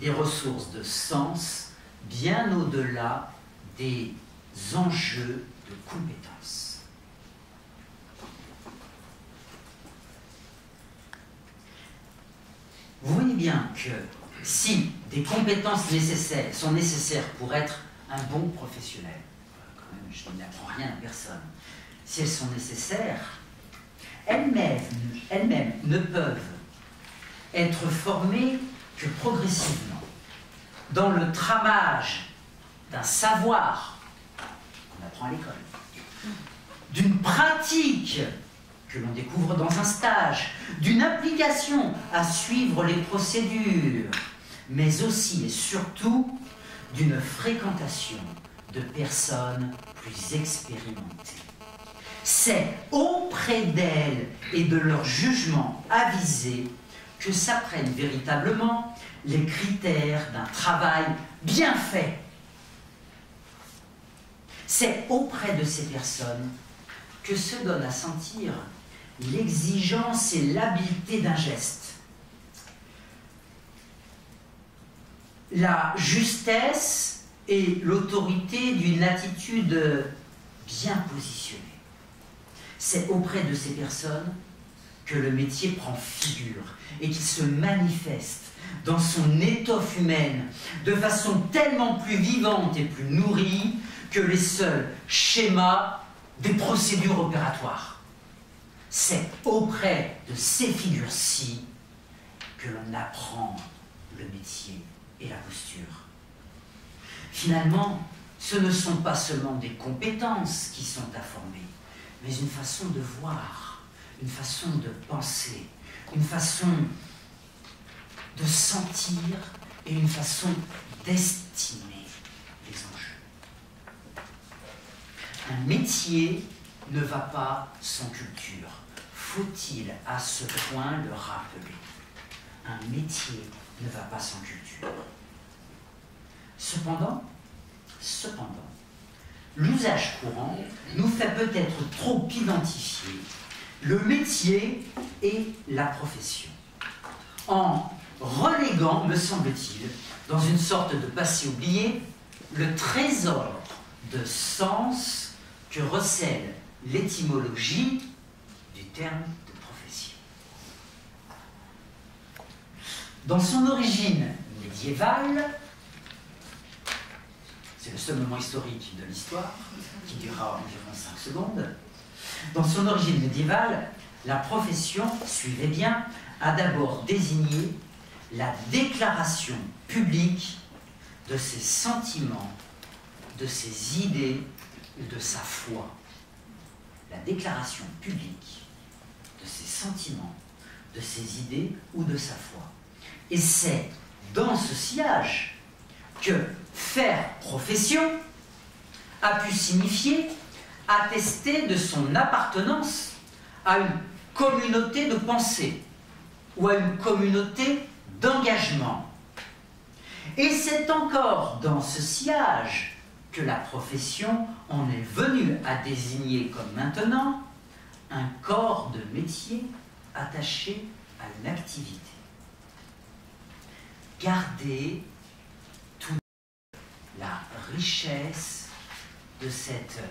des ressources de sens bien au-delà des enjeux de compétences. Vous voyez bien que si des compétences nécessaires sont nécessaires pour être un bon professionnel, quand même, je n'apprends rien à personne, si elles sont nécessaires, elles-mêmes elles ne peuvent être formées que progressivement, dans le tramage d'un savoir qu'on apprend à l'école, d'une pratique que l'on découvre dans un stage, d'une application à suivre les procédures, mais aussi et surtout d'une fréquentation de personnes plus expérimentées. C'est auprès d'elles et de leur jugement avisé que s'apprennent véritablement les critères d'un travail bien fait. C'est auprès de ces personnes que se donne à sentir l'exigence et l'habileté d'un geste. La justesse et l'autorité d'une attitude bien positionnée. C'est auprès de ces personnes que le métier prend figure et qu'il se manifeste dans son étoffe humaine de façon tellement plus vivante et plus nourrie que les seuls schémas des procédures opératoires. C'est auprès de ces figures-ci que l'on apprend le métier et la posture. Finalement, ce ne sont pas seulement des compétences qui sont à former, mais une façon de voir, une façon de penser, une façon de sentir et une façon d'estimer les enjeux. Un métier ne va pas sans culture. Faut-il à ce point le rappeler? Un métier ne va pas sans culture. Cependant, cependant, l'usage courant nous fait peut-être trop identifier le métier et la profession, en reléguant, me semble-t-il, dans une sorte de passé oublié, le trésor de sens que recèle l'étymologie du terme de profession. Dans son origine médiévale, c'est le seul moment historique de l'histoire, qui durera environ 5 secondes, dans son origine médiévale, la profession, suivez bien, a d'abord désigné la déclaration publique de ses sentiments, de ses idées et de sa foi. La déclaration publique de ses sentiments, de ses idées ou de sa foi. Et c'est dans ce sillage que faire profession a pu signifier attester de son appartenance à une communauté de pensée ou à une communauté d'engagement. Et c'est encore dans ce sillage que la profession en est venue à désigner comme maintenant un corps de métier attaché à une activité. Garder toute la richesse de cette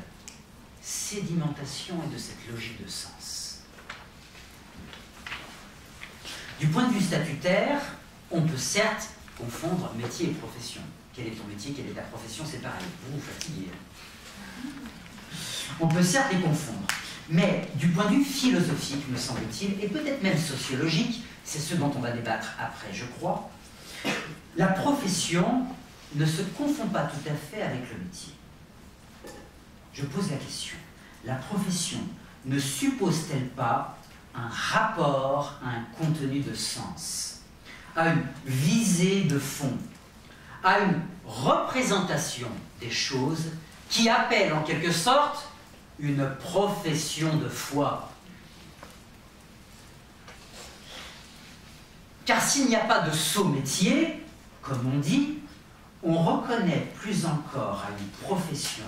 sédimentation et de cette logique de sens. Du point de vue statutaire, on peut certes confondre métier et profession. Quel est ton métier, quelle est ta profession, c'est pareil. Vous vous fatiguez. On peut certes les confondre. Mais du point de vue philosophique, me semble-t-il, et peut-être même sociologique, c'est ce dont on va débattre après, je crois, la profession ne se confond pas tout à fait avec le métier. Je pose la question, la profession ne suppose-t-elle pas un rapport à un contenu de sens à une visée de fond, à une représentation des choses qui appelle en quelque sorte une profession de foi? Car s'il n'y a pas de saut métier, comme on dit, on reconnaît plus encore à une profession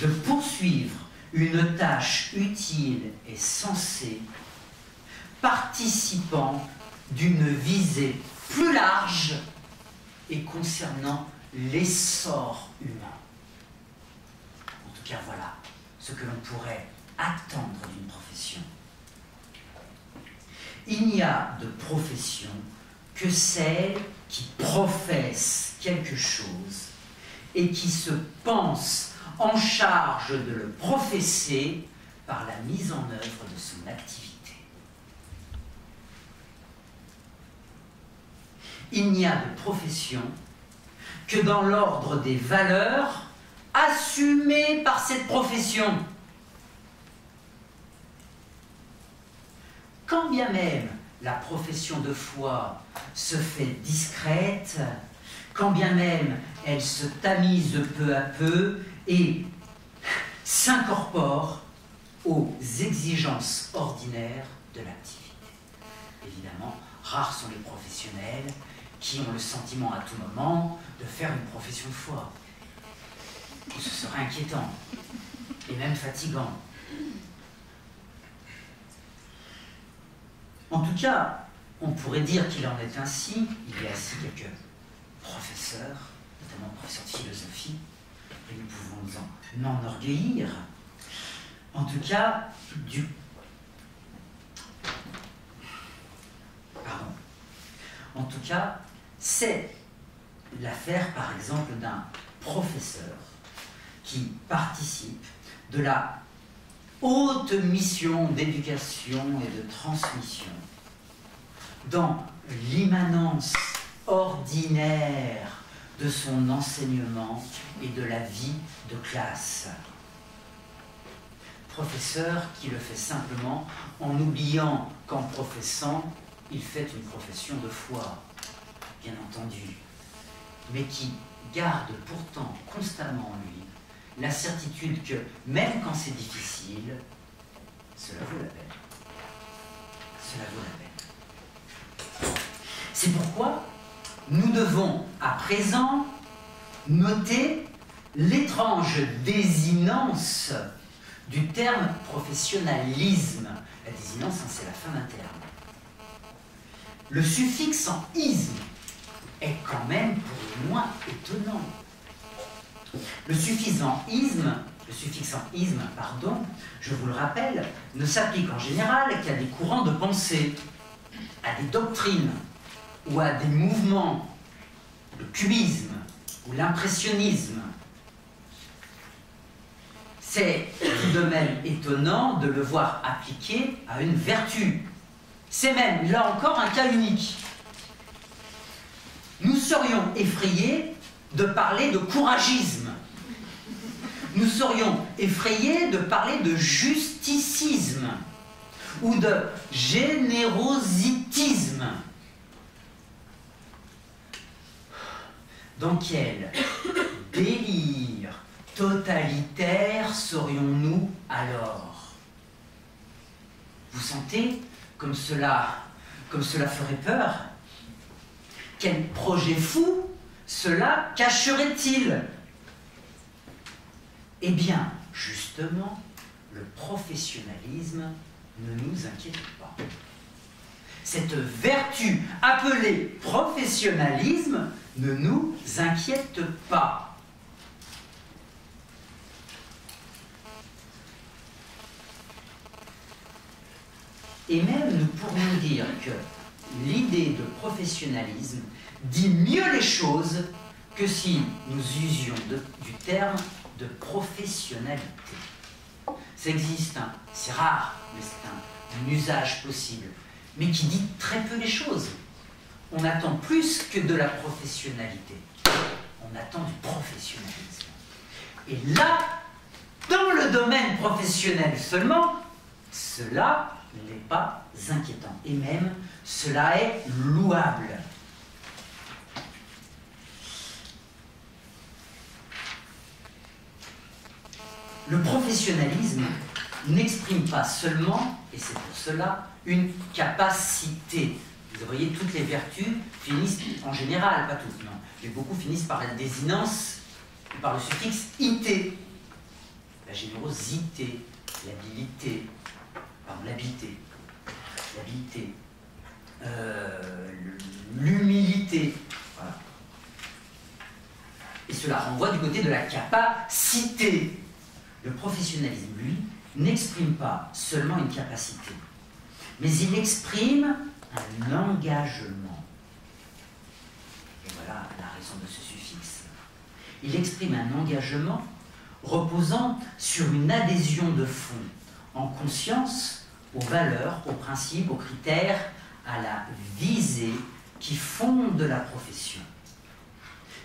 de poursuivre une tâche utile et sensée, participant d'une visée plus large et concernant l'essor humain. En tout cas, voilà ce que l'on pourrait attendre d'une profession. Il n'y a de profession que celle qui professe quelque chose et qui se pense en charge de le professer par la mise en œuvre de son activité. il n'y a de profession que dans l'ordre des valeurs assumées par cette profession. Quand bien même la profession de foi se fait discrète, quand bien même elle se tamise peu à peu et s'incorpore aux exigences ordinaires de l'activité. Évidemment, rares sont les professionnels qui ont le sentiment à tout moment de faire une profession de foi. Ce serait inquiétant et même fatigant. En tout cas, on pourrait dire qu'il en est ainsi. Il y a ainsi quelques professeurs, notamment professeurs de philosophie, et nous pouvons nous en enorgueillir. En tout cas, du Pardon. En tout cas, c'est l'affaire, par exemple, d'un professeur qui participe de la haute mission d'éducation et de transmission dans l'immanence ordinaire de son enseignement et de la vie de classe. Professeur qui le fait simplement en oubliant qu'en professant, il fait une profession de foi, bien entendu, mais qui garde pourtant constamment en lui la certitude que même quand c'est difficile, cela vaut la peine. Cela vaut la peine. C'est pourquoi nous devons à présent noter l'étrange désinence du terme professionnalisme. La désinence, hein, c'est la fin d'un terme. Le suffixe en isme est quand même pour le moins étonnant. Le suffixe en isme, le suffixe en isme, pardon, je vous le rappelle, ne s'applique en général qu'à des courants de pensée, à des doctrines ou à des mouvements, le cubisme ou l'impressionnisme. C'est tout de même étonnant de le voir appliqué à une vertu. C'est même, là encore, un cas unique. Nous serions effrayés de parler de couragisme. Nous serions effrayés de parler de justicisme ou de générositisme. Dans quel délire totalitaire serions-nous alors? Vous sentez comme cela, comme cela ferait peur? Quel projet fou cela cacherait-il? Eh bien, justement, le professionnalisme ne nous inquiète pas. Cette vertu appelée professionnalisme ne nous inquiète pas. Et même nous pourrions dire que l'idée de professionnalisme dit mieux les choses que si nous usions du terme de professionnalité. Ça existe, hein. c'est rare, mais c'est un, un usage possible, mais qui dit très peu les choses. On attend plus que de la professionnalité. On attend du professionnalisme. Et là, dans le domaine professionnel seulement, cela n'est pas inquiétant. Et même, cela est louable. Le professionnalisme n'exprime pas seulement, et c'est pour cela, une capacité. Vous voyez, toutes les vertus finissent, en général, pas toutes, non, mais beaucoup finissent par la désinence, par le suffixe ité. La générosité, l'habileté, pardon, l'habileté, l'habileté, euh, l'humilité. Et cela renvoie du côté de la capacité. Le professionnalisme, lui, n'exprime pas seulement une capacité, mais il exprime un engagement. Et voilà la raison de ce suffixe. Il exprime un engagement reposant sur une adhésion de fond, en conscience aux valeurs, aux principes, aux critères, à la visée qui fonde la profession,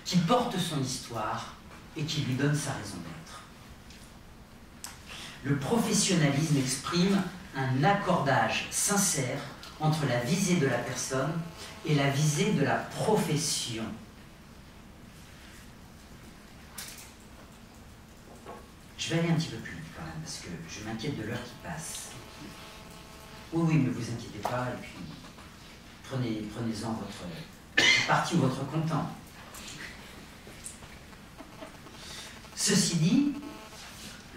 qui porte son histoire et qui lui donne sa raison d'être. Le professionnalisme exprime un accordage sincère entre la visée de la personne et la visée de la profession. Je vais aller un petit peu plus vite quand même, parce que je m'inquiète de l'heure qui passe. Oui, oui, ne vous inquiétez pas, et puis prenez, prenez-en votre partie ou votre content. Ceci dit,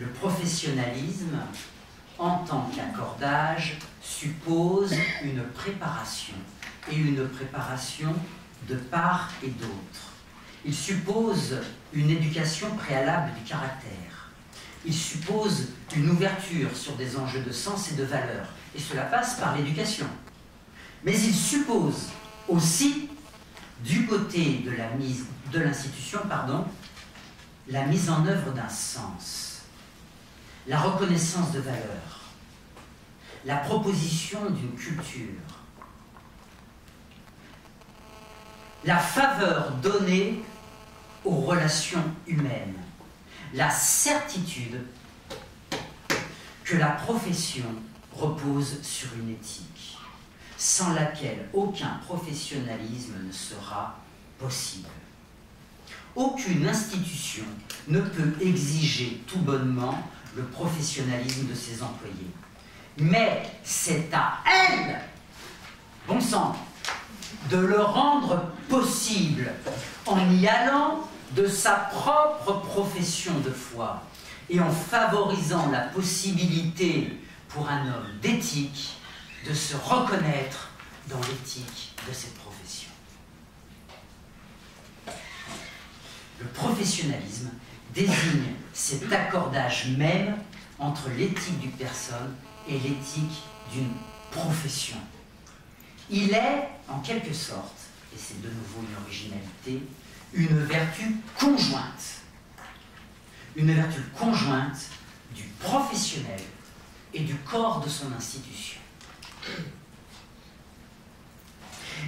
le professionnalisme, en tant qu'accordage, suppose une préparation, et une préparation de part et d'autre. Il suppose une éducation préalable du caractère. Il suppose une ouverture sur des enjeux de sens et de valeur. Et cela passe par l'éducation. Mais il suppose aussi, du côté de l'institution, la mise en œuvre d'un sens, la reconnaissance de valeur, la proposition d'une culture, la faveur donnée aux relations humaines, la certitude que la profession repose sur une éthique, sans laquelle aucun professionnalisme ne sera possible. Aucune institution ne peut exiger tout bonnement le professionnalisme de ses employés. Mais c'est à elle, bon sang, de le rendre possible en y allant de sa propre profession de foi et en favorisant la possibilité pour un homme d'éthique de se reconnaître dans l'éthique de cette profession. Le professionnalisme désigne cet accordage même entre l'éthique d'une personne et l'éthique d'une profession. Il est, en quelque sorte, et c'est de nouveau une originalité, une vertu conjointe. Une vertu conjointe du professionnel et du corps de son institution.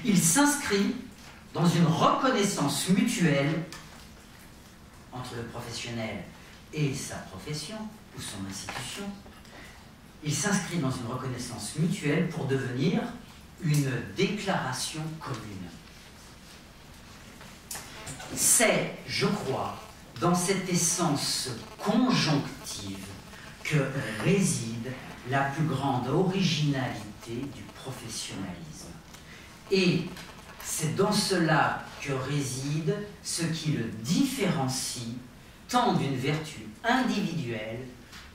Il s'inscrit dans une reconnaissance mutuelle entre le professionnel et sa profession ou son institution. Il s'inscrit dans une reconnaissance mutuelle pour devenir une déclaration commune. C'est, je crois, dans cette essence conjonctive que réside la plus grande originalité du professionnalisme. Et c'est dans cela que réside ce qui le différencie tant d'une vertu individuelle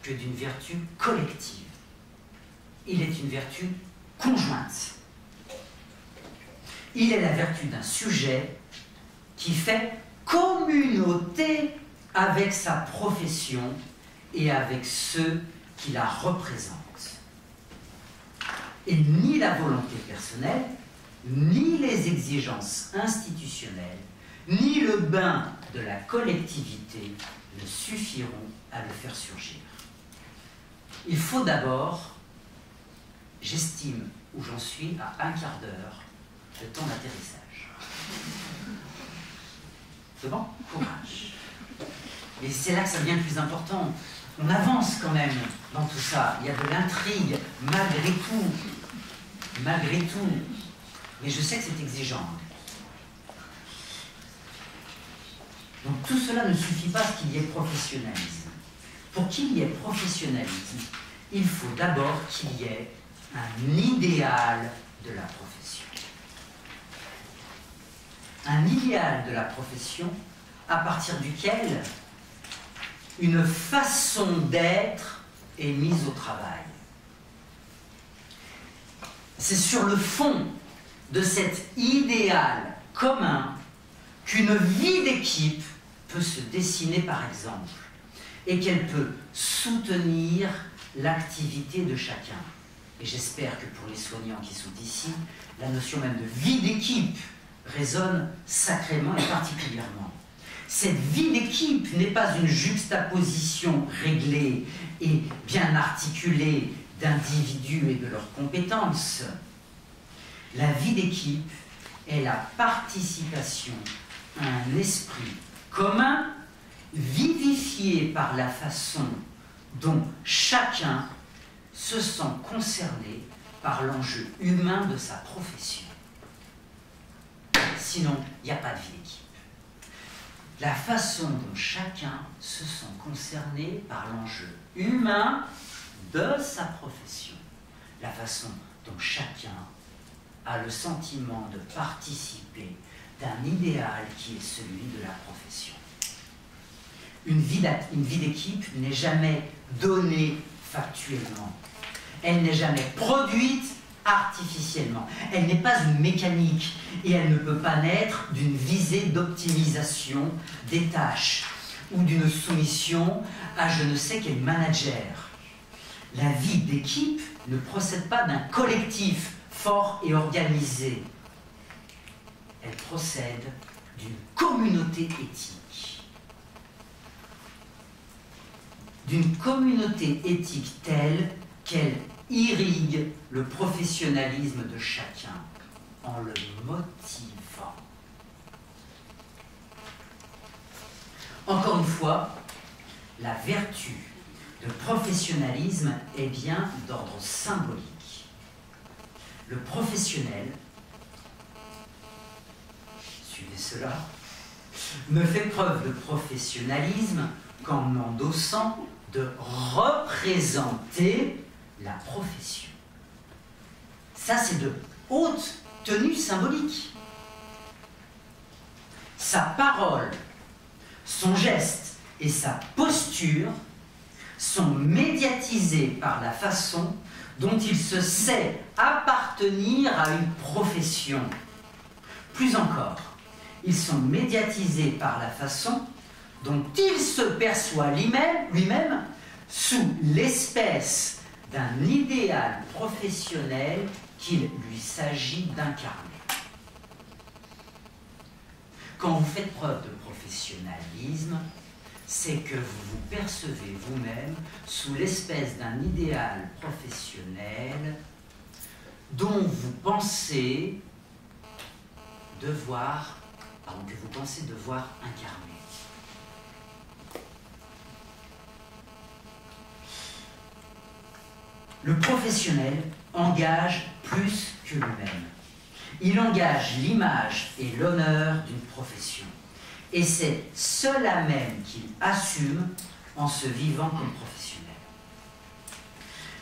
que d'une vertu collective. Il est une vertu conjointe. Il est la vertu d'un sujet qui fait communauté avec sa profession et avec ceux qui la représentent. Et ni la volonté personnelle, ni les exigences institutionnelles, ni le bain de la collectivité ne suffiront à le faire surgir. Il faut d'abord, j'estime où j'en suis à un quart d'heure, le temps d'atterrissage. C'est bon? Courage. Et c'est là que ça devient le plus important. On avance quand même dans tout ça. Il y a de l'intrigue, malgré tout. Malgré tout. Mais je sais que c'est exigeant. Donc tout cela ne suffit pas qu'il y ait professionnalisme. Pour qu'il y ait professionnalisme, il faut d'abord qu'il y ait un idéal de la profession. Un idéal de la profession à partir duquel une façon d'être est mise au travail. C'est sur le fond de cet idéal commun qu'une vie d'équipe peut se dessiner par exemple et qu'elle peut soutenir l'activité de chacun. Et j'espère que pour les soignants qui sont ici, la notion même de vie d'équipe résonne sacrément et particulièrement. Cette vie d'équipe n'est pas une juxtaposition réglée et bien articulée d'individus et de leurs compétences. La vie d'équipe est la participation un esprit commun vivifié par la façon dont chacun se sent concerné par l'enjeu humain de sa profession. Sinon, il n'y a pas de vie d'équipe. La façon dont chacun se sent concerné par l'enjeu humain de sa profession. La façon dont chacun a le sentiment de participer d'un idéal qui est celui de la profession. Une vie d'équipe n'est jamais donnée factuellement. Elle n'est jamais produite artificiellement. Elle n'est pas une mécanique et elle ne peut pas naître d'une visée d'optimisation des tâches ou d'une soumission à je ne sais quel manager. La vie d'équipe ne procède pas d'un collectif fort et organisé. Elle procède d'une communauté éthique. D'une communauté éthique telle qu'elle irrigue le professionnalisme de chacun en le motivant. Encore une fois, la vertu de professionnalisme est bien d'ordre symbolique. Le professionnel, cela, ne fait preuve de professionnalisme qu'en endossant de représenter la profession. Ça, c'est de haute tenue symbolique. Sa parole, son geste et sa posture sont médiatisés par la façon dont il se sait appartenir à une profession. Plus encore, ils sont médiatisés par la façon dont il se perçoit lui-même lui sous l'espèce d'un idéal professionnel qu'il lui s'agit d'incarner. Quand vous faites preuve de professionnalisme, c'est que vous vous percevez vous-même sous l'espèce d'un idéal professionnel dont vous pensez devoir, que vous pensez devoir incarner. Le professionnel engage plus que lui-même. Il engage l'image et l'honneur d'une profession. Et c'est cela même qu'il assume en se vivant comme professionnel.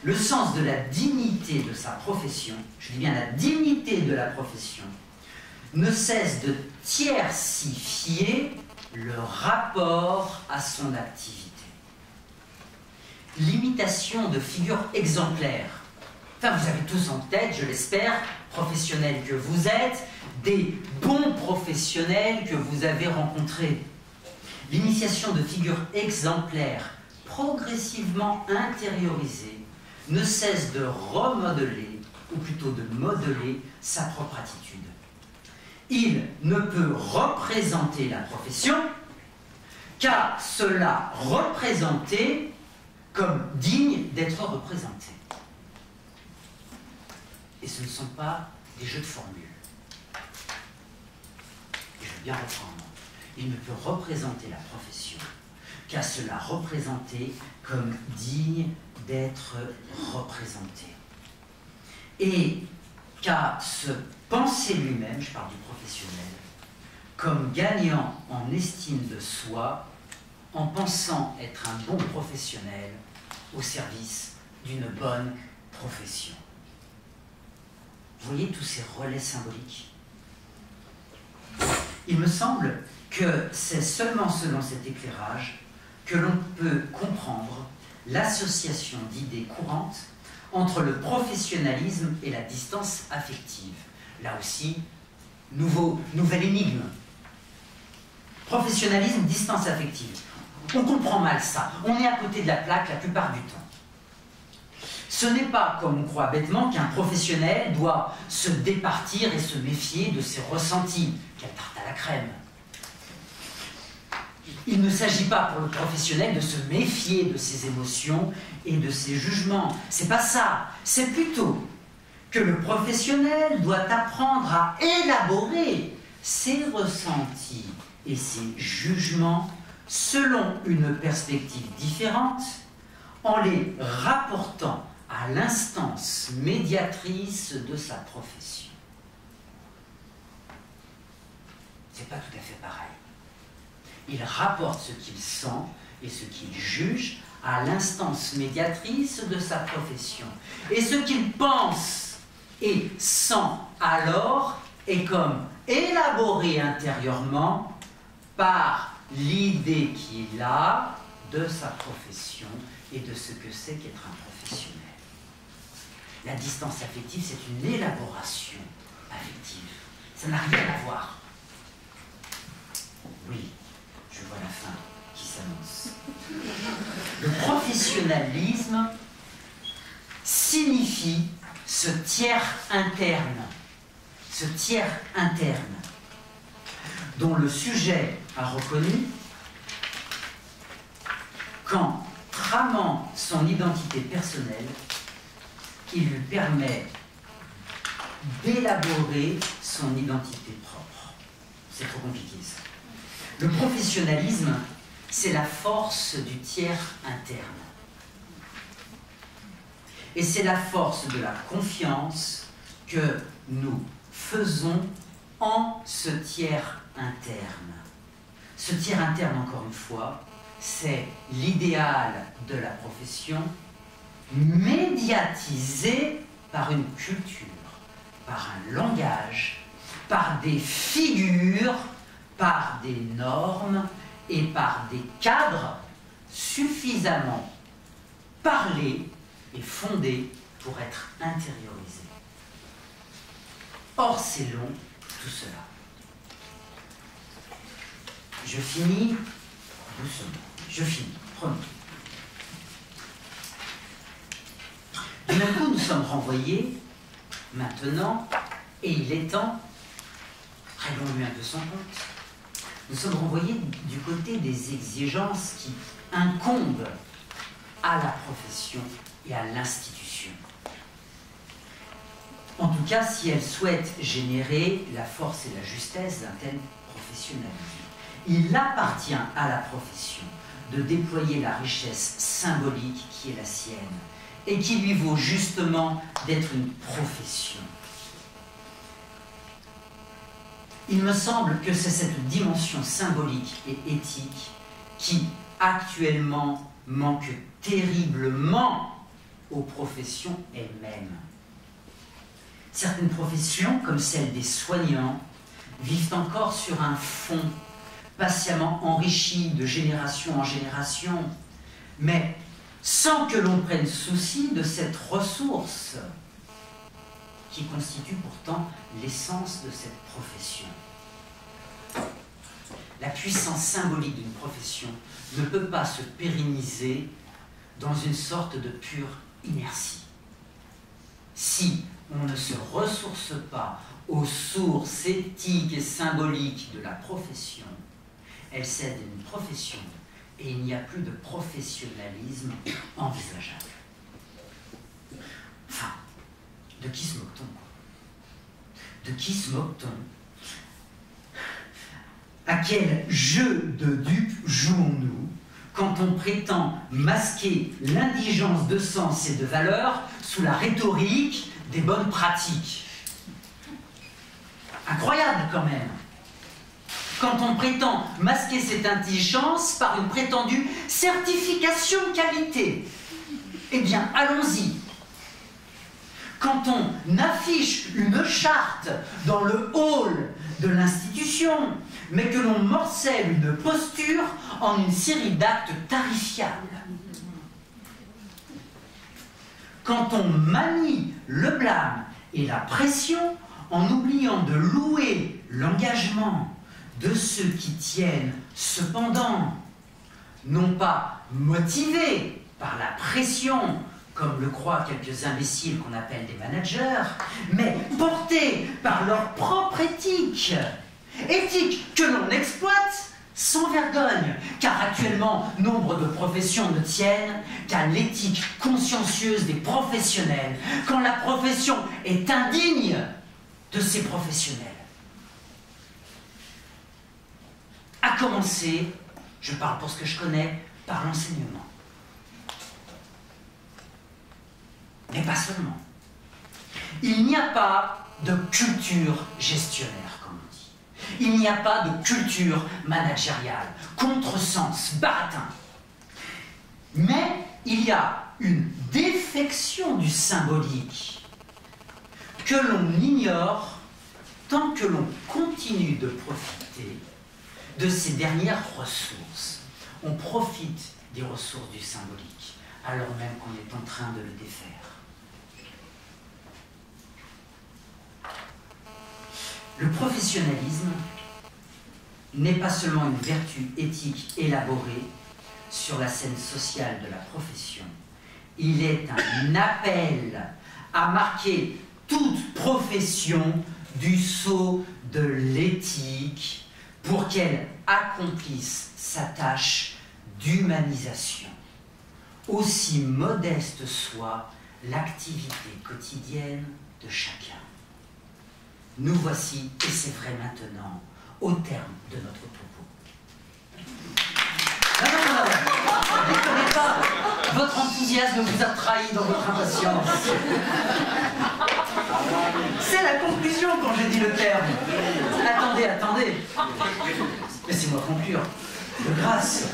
Le sens de la dignité de sa profession, je dis bien la dignité de la profession, ne cesse de tiercifier le rapport à son activité l'imitation de figures exemplaires. Enfin, vous avez tous en tête, je l'espère, professionnels que vous êtes, des bons professionnels que vous avez rencontrés. L'initiation de figures exemplaires, progressivement intériorisées, ne cesse de remodeler, ou plutôt de modeler, sa propre attitude. Il ne peut représenter la profession qu'à cela représenter comme digne d'être représenté. Et ce ne sont pas des jeux de formules. je veux bien reprendre. Il ne peut représenter la profession qu'à cela représenter comme digne d'être représenté. Et qu'à se penser lui-même, je parle du professionnel, comme gagnant en estime de soi en pensant être un bon professionnel au service d'une bonne profession. Vous voyez tous ces relais symboliques? Il me semble que c'est seulement selon cet éclairage que l'on peut comprendre l'association d'idées courantes entre le professionnalisme et la distance affective. Là aussi, nouvelle énigme. Professionnalisme, distance affective. On comprend mal ça. On est à côté de la plaque la plupart du temps. Ce n'est pas, comme on croit bêtement, qu'un professionnel doit se départir et se méfier de ses ressentis. Quelle tarte à la crème Il ne s'agit pas pour le professionnel de se méfier de ses émotions et de ses jugements. C'est pas ça. C'est plutôt que le professionnel doit apprendre à élaborer ses ressentis et ses jugements selon une perspective différente en les rapportant à l'instance médiatrice de sa profession. C'est pas tout à fait pareil. Il rapporte ce qu'il sent et ce qu'il juge à l'instance médiatrice de sa profession. Et ce qu'il pense et sans alors est comme élaboré intérieurement par l'idée qu'il a de sa profession et de ce que c'est qu'être un professionnel. La distance affective, c'est une élaboration affective. Ça n'a rien à voir. Oui, je vois la fin qui s'annonce. Le professionnalisme signifie ce tiers interne, ce tiers interne, dont le sujet a reconnu qu'en tramant son identité personnelle, il lui permet d'élaborer son identité propre. C'est trop compliqué ça. Le professionnalisme, c'est la force du tiers interne. Et c'est la force de la confiance que nous faisons en ce tiers interne. Ce tiers interne, encore une fois, c'est l'idéal de la profession médiatisé par une culture, par un langage, par des figures, par des normes et par des cadres suffisamment parlés et fondés pour être intériorisés. Or, c'est long, tout cela. Je finis doucement. Je finis, promis. Du même coup, nous sommes renvoyés, maintenant, et il est temps, réglons-lui un peu son compte, nous sommes renvoyés du côté des exigences qui incombent à la profession et à l'institution. En tout cas, si elle souhaite générer la force et la justesse d'un tel professionnalisme. Il appartient à la profession de déployer la richesse symbolique qui est la sienne et qui lui vaut justement d'être une profession. Il me semble que c'est cette dimension symbolique et éthique qui actuellement manque terriblement aux professions elles-mêmes. Certaines professions, comme celle des soignants, vivent encore sur un fond patiemment enrichi de génération en génération, mais sans que l'on prenne souci de cette ressource qui constitue pourtant l'essence de cette profession. La puissance symbolique d'une profession ne peut pas se pérenniser dans une sorte de pure inertie. Si on ne se ressource pas aux sources éthiques et symboliques de la profession, elle cède une profession et il n'y a plus de professionnalisme envisageable. Enfin, de qui se moque-t-on De qui se moque-t-on? À quel jeu de dupes jouons-nous? Quand on prétend masquer l'indigence de sens et de valeur sous la rhétorique des bonnes pratiques Incroyable quand même quand on prétend masquer cette intelligence par une prétendue certification de qualité. Eh bien, allons-y. Quand on affiche une charte dans le hall de l'institution, mais que l'on morcelle une posture en une série d'actes tarifiables. Quand on manie le blâme et la pression en oubliant de louer l'engagement, de ceux qui tiennent cependant, non pas motivés par la pression, comme le croient quelques imbéciles qu'on appelle des managers, mais portés par leur propre éthique. Éthique que l'on exploite sans vergogne, car actuellement, nombre de professions ne tiennent qu'à l'éthique consciencieuse des professionnels, quand la profession est indigne de ses professionnels. à commencer, je parle pour ce que je connais, par l'enseignement. Mais pas seulement. Il n'y a pas de culture gestionnaire. Il n'y a pas de culture managériale, contresens, baratin. Mais il y a une défection du symbolique que l'on ignore tant que l'on continue de profiter de ces dernières ressources. On profite des ressources du symbolique, alors même qu'on est en train de le défaire. Le professionnalisme n'est pas seulement une vertu éthique élaborée sur la scène sociale de la profession, il est un appel à marquer toute profession du sceau de l'éthique pour qu'elle accomplisse sa tâche d'humanisation. Aussi modeste soit l'activité quotidienne de chacun. Nous voici, et c'est vrai maintenant, au terme de notre propos. Non, non, non, pas. Votre enthousiasme vous a trahi dans votre impatience. C'est la conclusion quand j'ai dit le terme. Attendez, attendez. Laissez-moi conclure. De grâce.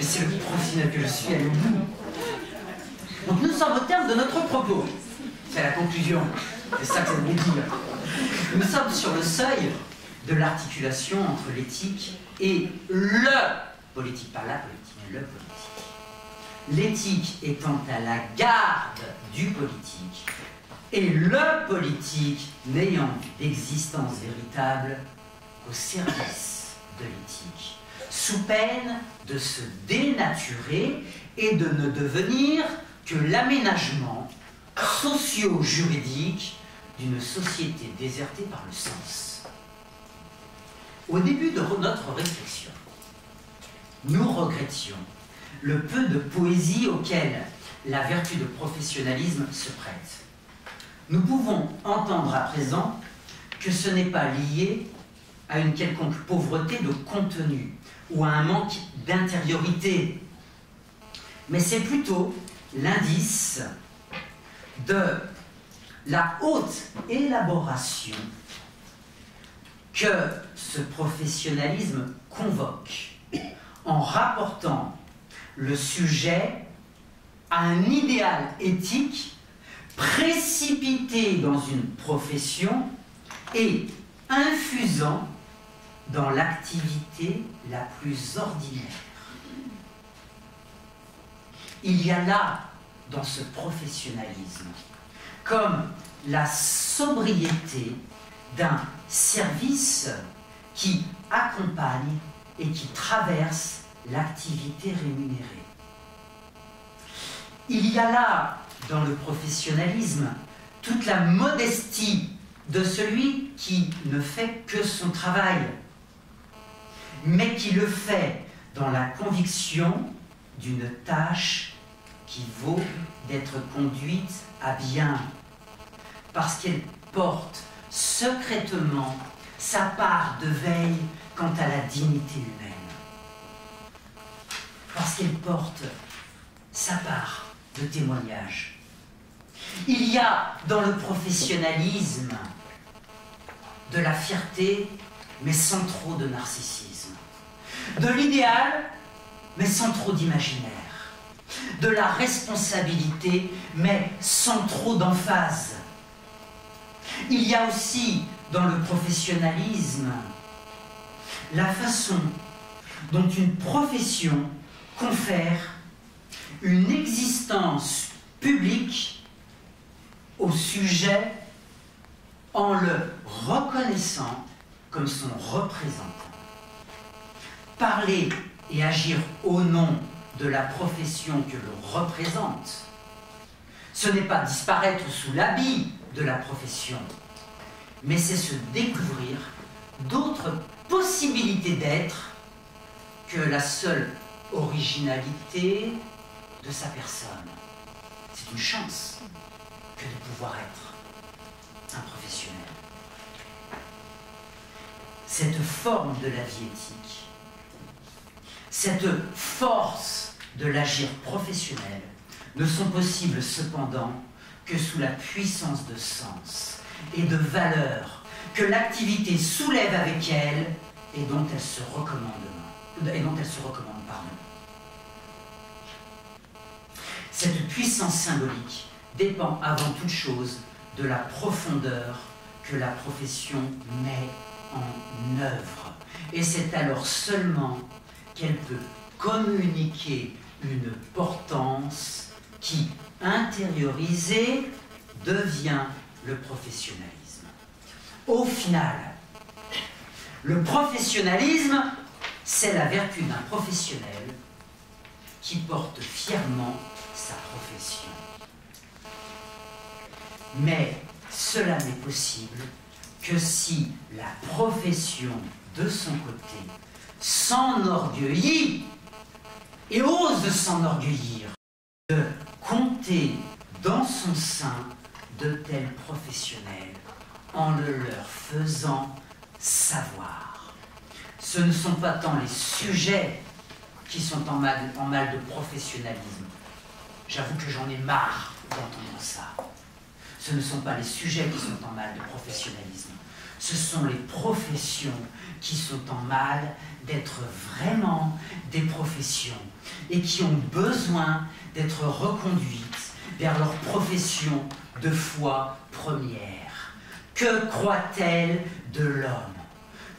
C'est le professionnel que je suis, allez au bout. Donc nous sommes au terme de notre propos. C'est la conclusion. C'est ça que ça veut dire. Nous sommes sur le seuil de l'articulation entre l'éthique et le politique, pas la politique, mais le politique. L'éthique étant à la garde du politique et le politique n'ayant d'existence véritable qu'au service de l'éthique, sous peine de se dénaturer et de ne devenir que l'aménagement socio-juridique d'une société désertée par le sens. Au début de notre réflexion, nous regrettions le peu de poésie auquel la vertu de professionnalisme se prête. Nous pouvons entendre à présent que ce n'est pas lié à une quelconque pauvreté de contenu ou à un manque d'intériorité, mais c'est plutôt l'indice de la haute élaboration que ce professionnalisme convoque en rapportant le sujet à un idéal éthique précipité dans une profession et infusant dans l'activité la plus ordinaire. Il y a là, dans ce professionnalisme, comme la sobriété d'un service qui accompagne et qui traverse l'activité rémunérée. Il y a là, dans le professionnalisme, toute la modestie de celui qui ne fait que son travail, mais qui le fait dans la conviction d'une tâche qui vaut d'être conduite à bien, parce qu'elle porte secrètement sa part de veille quant à la dignité humaine, parce qu'elle porte sa part de témoignage. Il y a dans le professionnalisme de la fierté, mais sans trop de narcissisme, de l'idéal, mais sans trop d'imaginaire de la responsabilité, mais sans trop d'emphase. Il y a aussi dans le professionnalisme la façon dont une profession confère une existence publique au sujet en le reconnaissant comme son représentant. Parler et agir au nom de la profession que l'on représente. Ce n'est pas disparaître sous l'habit de la profession, mais c'est se découvrir d'autres possibilités d'être que la seule originalité de sa personne. C'est une chance que de pouvoir être un professionnel. Cette forme de la vie éthique, cette force de l'agir professionnel ne sont possibles cependant que sous la puissance de sens et de valeur que l'activité soulève avec elle et dont elle se recommande, elle. Cette puissance symbolique dépend avant toute chose de la profondeur que la profession met en œuvre. Et c'est alors seulement qu'elle peut communiquer une portance qui, intériorisée, devient le professionnalisme. Au final, le professionnalisme, c'est la vertu d'un professionnel qui porte fièrement sa profession. Mais cela n'est possible que si la profession, de son côté, s'enorgueillit et ose s'enorgueillir de compter dans son sein de tels professionnels en le leur faisant savoir. Ce ne sont pas tant les sujets qui sont en mal, de professionnalisme. J'avoue que j'en ai marre d'entendre ça. Ce ne sont pas les sujets qui sont en mal de professionnalisme. Ce sont les professions qui sont en mal d'être vraiment des professions et qui ont besoin d'être reconduites vers leur profession de foi première. Que croit-elle de l'homme?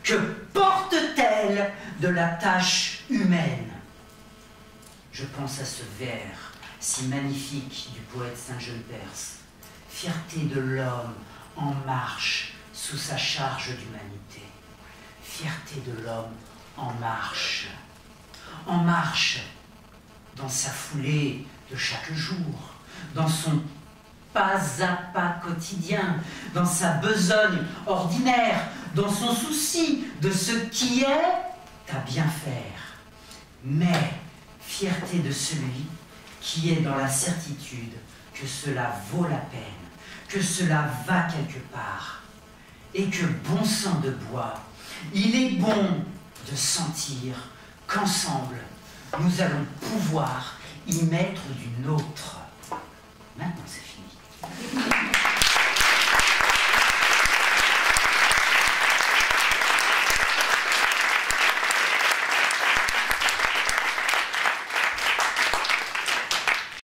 Que porte-t-elle de la tâche humaine? Je pense à ce vers si magnifique du poète Saint-Jean Perse. Fierté de l'homme en marche sous sa charge d'humanité. Fierté de l'homme en marche. En marche dans sa foulée de chaque jour, dans son pas à pas quotidien, dans sa besogne ordinaire, dans son souci de ce qui est à bien faire. Mais fierté de celui qui est dans la certitude que cela vaut la peine, que cela va quelque part, et que bon sang de bois, il est bon de sentir qu'ensemble, nous allons pouvoir y mettre du nôtre. Maintenant, c'est fini.